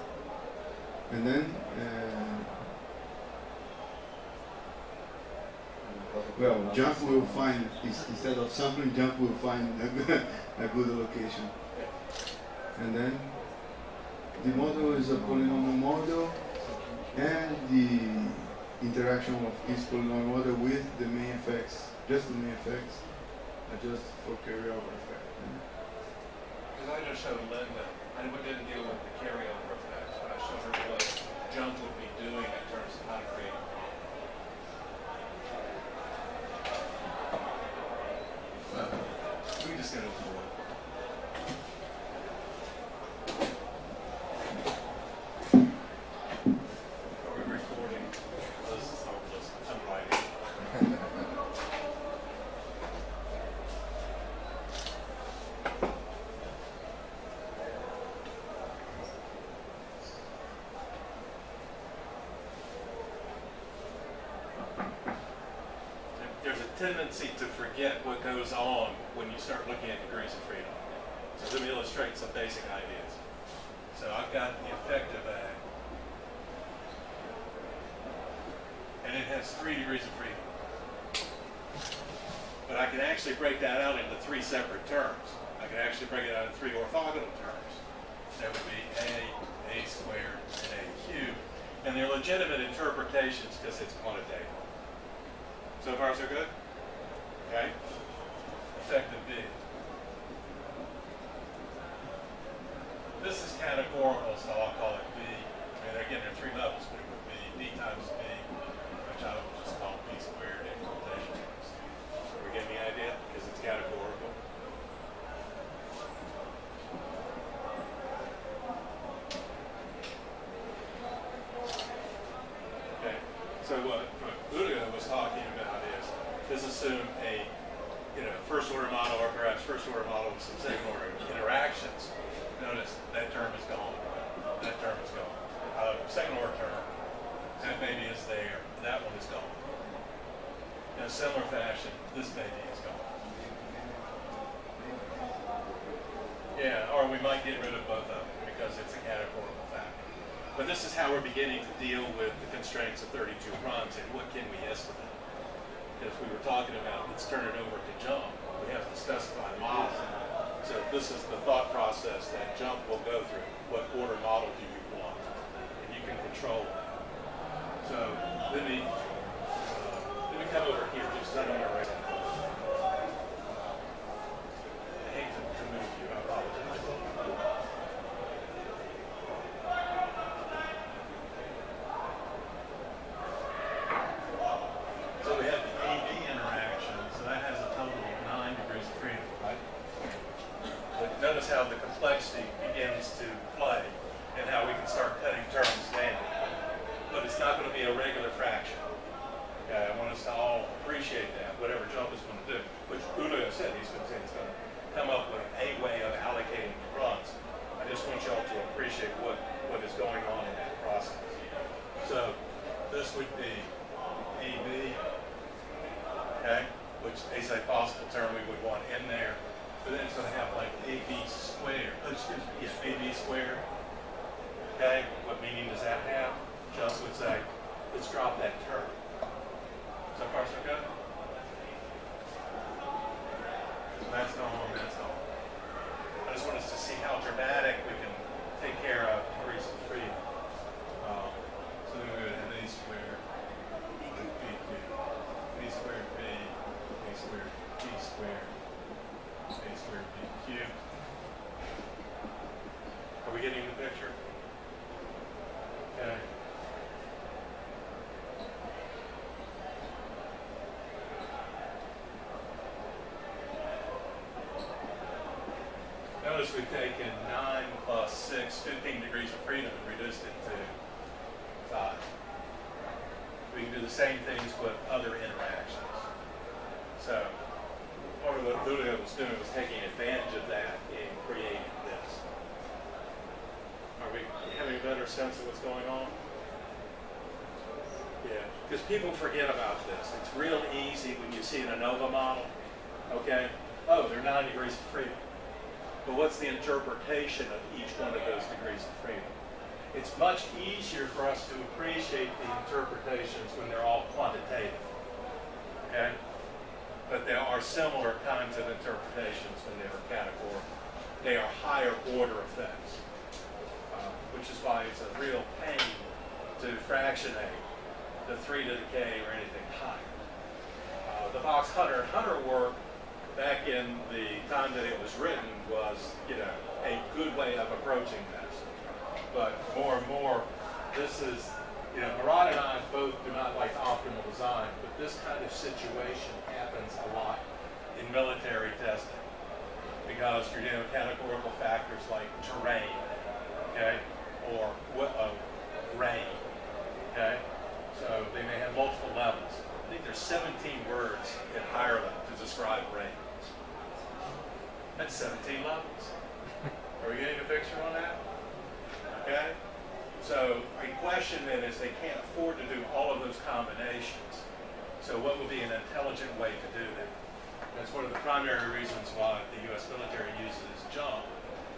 And then, uh, well, JMP will find instead of sampling, JMP will find a good, [LAUGHS] a good location. And then, the model is a polynomial model, and the interaction of this polynomial model with the main effects, just the main effects, adjust for carryover effect. Because I just showed Linda, and we didn't deal with the carryover effects, but I showed her what JMP would be doing in terms of how to create just going to one. tendency to forget what goes on start looking at degrees of freedom. So let me illustrate some basic ideas. So I've got the effect of A. And it has three degrees of freedom. But I can actually break that out into three separate terms. I can actually break it out into three orthogonal terms. That would be a, a squared, and a cubed. And they're legitimate interpretations because it's quantitative. So far, so good? Okay? Effective B. This is categorical, so I'll call it B. I mean, again, there are three levels, but it would be D times B, which I would just call B squared in quotation marks. So we get the idea? Because it's categorical. Okay, so what, what Udo was talking about is, let's assume a, you know, first order model or perhaps first order model with some second order interactions. Notice that term is gone. That term is gone. Uh, second order term, that baby is there, that one is gone. In a similar fashion, this baby is gone. Yeah, or we might get rid of both of them because it's a categorical factor. But this is how we're beginning to deal with the constraints of 32 runs and what can we estimate. Because we were talking about, let's turn it over to JMP. We have to specify models. So this is the thought process that JMP will go through. What order model do you want? And you can control that. So let me, uh, let me come over here just so I don't that. I hate to, to move you, I apologize. So we have the AB interaction, so that has a total of nine degrees of freedom, right? But notice how the complexity begins to play and how we can start cutting terms down. But it's not going to be a regular fraction. Okay, I want us to all appreciate that, whatever JMP is going to do. Which Udo said he's going to, he's going to come up with a way of allocating the runs. I just want you all to appreciate what, what is going on in that process. So this would be AB, okay, which is a possible term we would want in there. But then it's going to have like AB squared, oh, excuse me, yeah, AB squared. Okay, what meaning does that have? Just would say, let's drop that term. So far, so good? So that's gone, that's gone. I just want us to see how dramatic we can take care of degrees of freedom. Um, so then we would have A squared, B cubed, B squared B, A squared B squared, A squared B cubed. Are we getting the picture? Okay. Notice we've taken 9 plus 6, 15 degrees of freedom and reduced it to 5. We can do the same things with other interactions. So, part of what Ludo was doing was taking advantage of that in creating this. Are we having a better sense of what's going on? Yeah, because people forget about this. It's real easy when you see an ANOVA model, okay? Oh, they're 9 degrees of freedom. But what's the interpretation of each one of those degrees of freedom? It's much easier for us to appreciate the interpretations when they're all quantitative. Okay? But there are similar kinds of interpretations when they are categorical. They are higher order effects, uh, which is why it's a real pain to fractionate the 3 to the k or anything higher. Uh, the Box Hunter and Hunter work back in the time that it was written was, you know, a good way of approaching this. But more and more, this is, you know, Murad and I both do not like optimal design, but this kind of situation happens a lot in military testing because you're dealing with categorical factors like terrain, okay, or uh, rain, okay. So they may have multiple levels. I think there's 17 words in Ireland to describe rain. That's 17 levels. Are we getting a picture on that? Okay? So the question then is they can't afford to do all of those combinations. So what would be an intelligent way to do that? That's one of the primary reasons why the U.S. military uses JMP,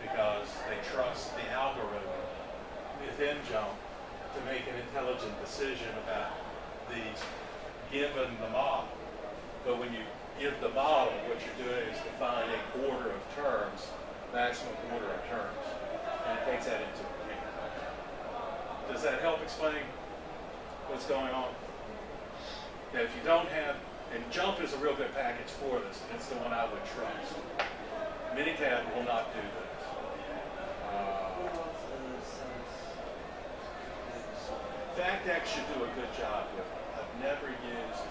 because they trust the algorithm within JMP to make an intelligent decision about the given the model. But when you give the model, what you're doing is defining order of terms, maximum order of terms, and it takes that into account. Does that help explain what's going on? Now, if you don't have, and JMP is a real good package for this, and it's the one I would trust. Minitab will not do this. Uh, FACTEX should do a good job with it. I've never used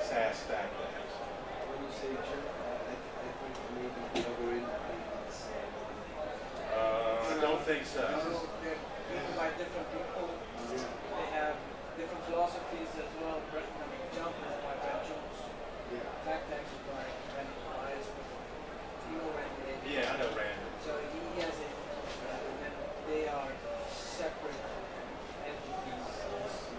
SAS FACTEX. When you say JMP, I, I think maybe the algorithm is. Uh, I don't think so. They're written by different people. They have different philosophies as well. Brad, I mean, JMP is by Brad Jones. Yeah. Fact is by Randy Myers. You know Randy Davis. Yeah, I know Randall. So he has it, uh, and then they are separate entities,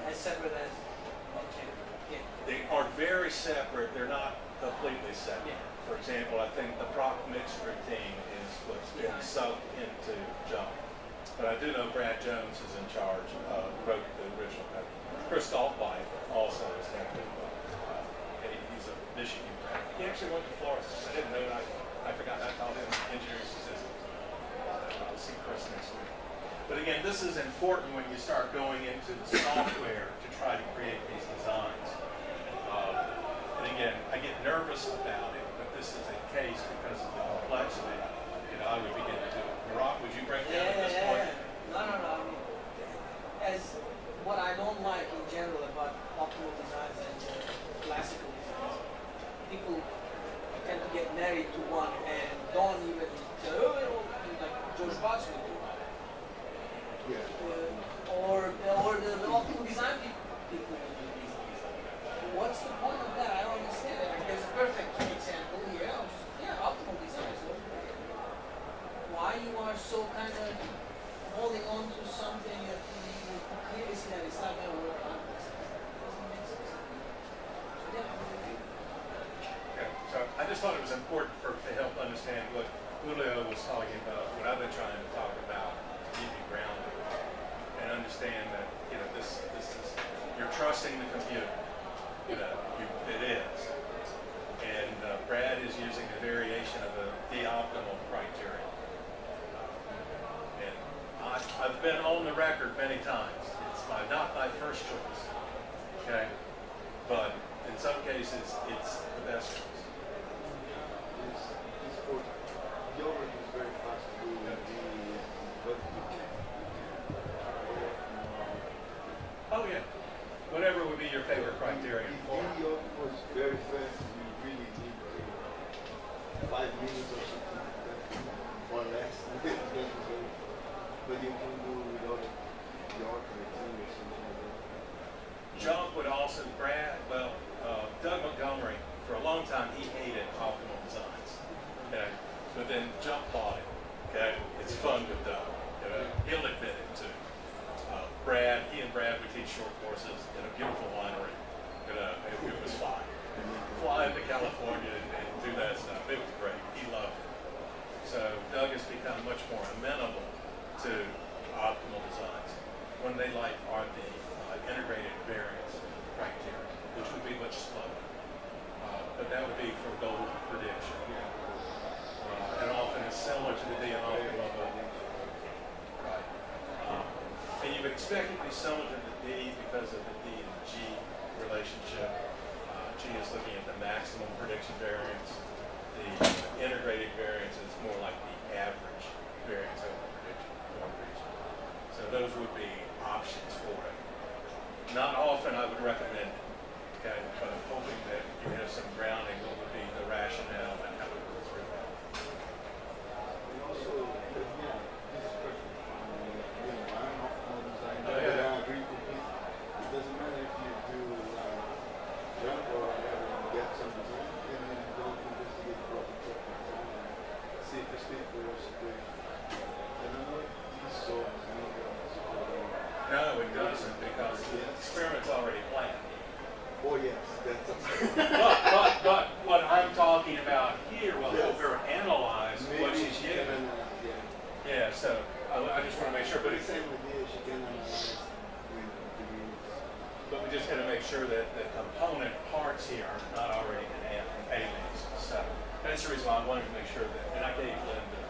as separate as you can get. They are very separate. They're not completely separate. Yeah. For example, I think the proc mixed routine is what's been Yeah. sucked into JMP. But I do know Brad Jones is in charge, uh, wrote the original code. Chris Gotwalt also is head of, uh, he- he's a Michigan grad. He actually went to Florida. I didn't know that. I, I forgot I taught him engineering statistics. Uh, I'll see Chris next week. But again, this is important when you start going into the software to try to create these designs. Um, and again, I get nervous about it, but this is a case because of the complexity. You know, I would begin to do it. Rock, would you break down at this point? No, no, no. I mean, as what I don't like in general about optimal designs and uh, classical designs, people tend to get married to one and don't even say, oh, you know, like George Box would do. Yeah. Uh, or or the, the optimal design people will do these things. What's the point of that? I don't understand it. Like, there's a perfect example here. Just, yeah, optimal design. So why you are so kind of holding on to something that clearly see that it's not going to work. So. I just thought it was important for, to help understand what Julio was talking about, what I've been trying to talk about, keep you grounded, and understand that, you know, this, this is, you're trusting the computer. You know, you, it is. And uh, Brad is using a variation of the, the optimal criteria. I've been on the record many times. It's my, not my first choice. Okay? But in some cases, it's the best choice. This, this for the is very fast to do the but you can Oh, yeah. Whatever would be your favorite criterion for it. video was very fast, you really need five minutes or something like that, or less. [LAUGHS] but you can do without it, your that. JMP would also, Brad, well, uh, Doug Montgomery, for a long time, he hated optimal designs. Okay? But then JMP bought it. Okay? It's fun with Doug. He'll admit it too. Uh, Brad, he and Brad would teach short courses in a beautiful winery. You know, it, it was fun. Fly into California and, and do that stuff. It was great. He loved it. So Doug has become much more amenable to optimal designs. One they like are the uh, integrated variance criteria, which would be much slower. Uh, but that would be for gold prediction. Uh, and often it's similar to the D optimal. but- Right. Um, and you would expect it to be similar to the D because of the D and G relationship. Uh, G is looking at the maximum prediction variance. The integrated variance is more like the average variance over prediction. over prediction. So those would be options for it. Not often I would recommend it, okay, but I'm hoping that you have some grounding what would be the rationale it doesn't because the experiment's already planned. Oh, yes. That's but, but, but what I'm talking about here will yes. help her analyze Maybe what she's she given. Yeah. yeah, so I, I just want to make sure. But the same idea she's it's, but we just got to make sure that the component parts here are not already in aliens. So that's the reason why I wanted to make sure that, and I gave Linda,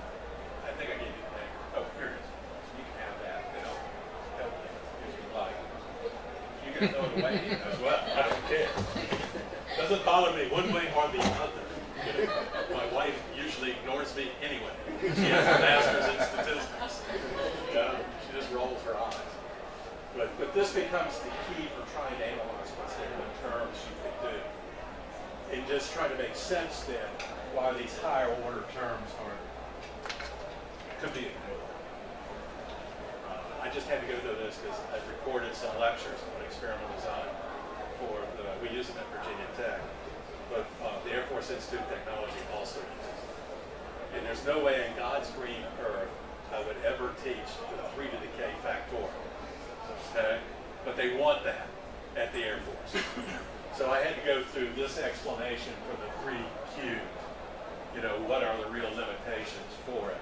I think I gave As well. I don't care. Doesn't bother me one way or the other. You know, My wife usually ignores me anyway. She has a master's in statistics. She just rolls her eyes. But, but this becomes the key for trying to analyze what's there, what terms you could do. And just try to make sense then why these higher order terms are, could be ignored. I just had to go through this because I've recorded some lectures on experimental design for the, we use them at Virginia Tech. But uh, the Air Force Institute of Technology also uses them. And there's no way in God's green earth I would ever teach the three to the K factorial. Okay? But they want that at the Air Force. so I had to go through this explanation for the three cubed. You know, what are the real limitations for it?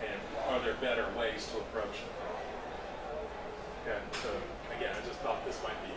And are there better ways to approach it? Okay, so again, I just thought this might be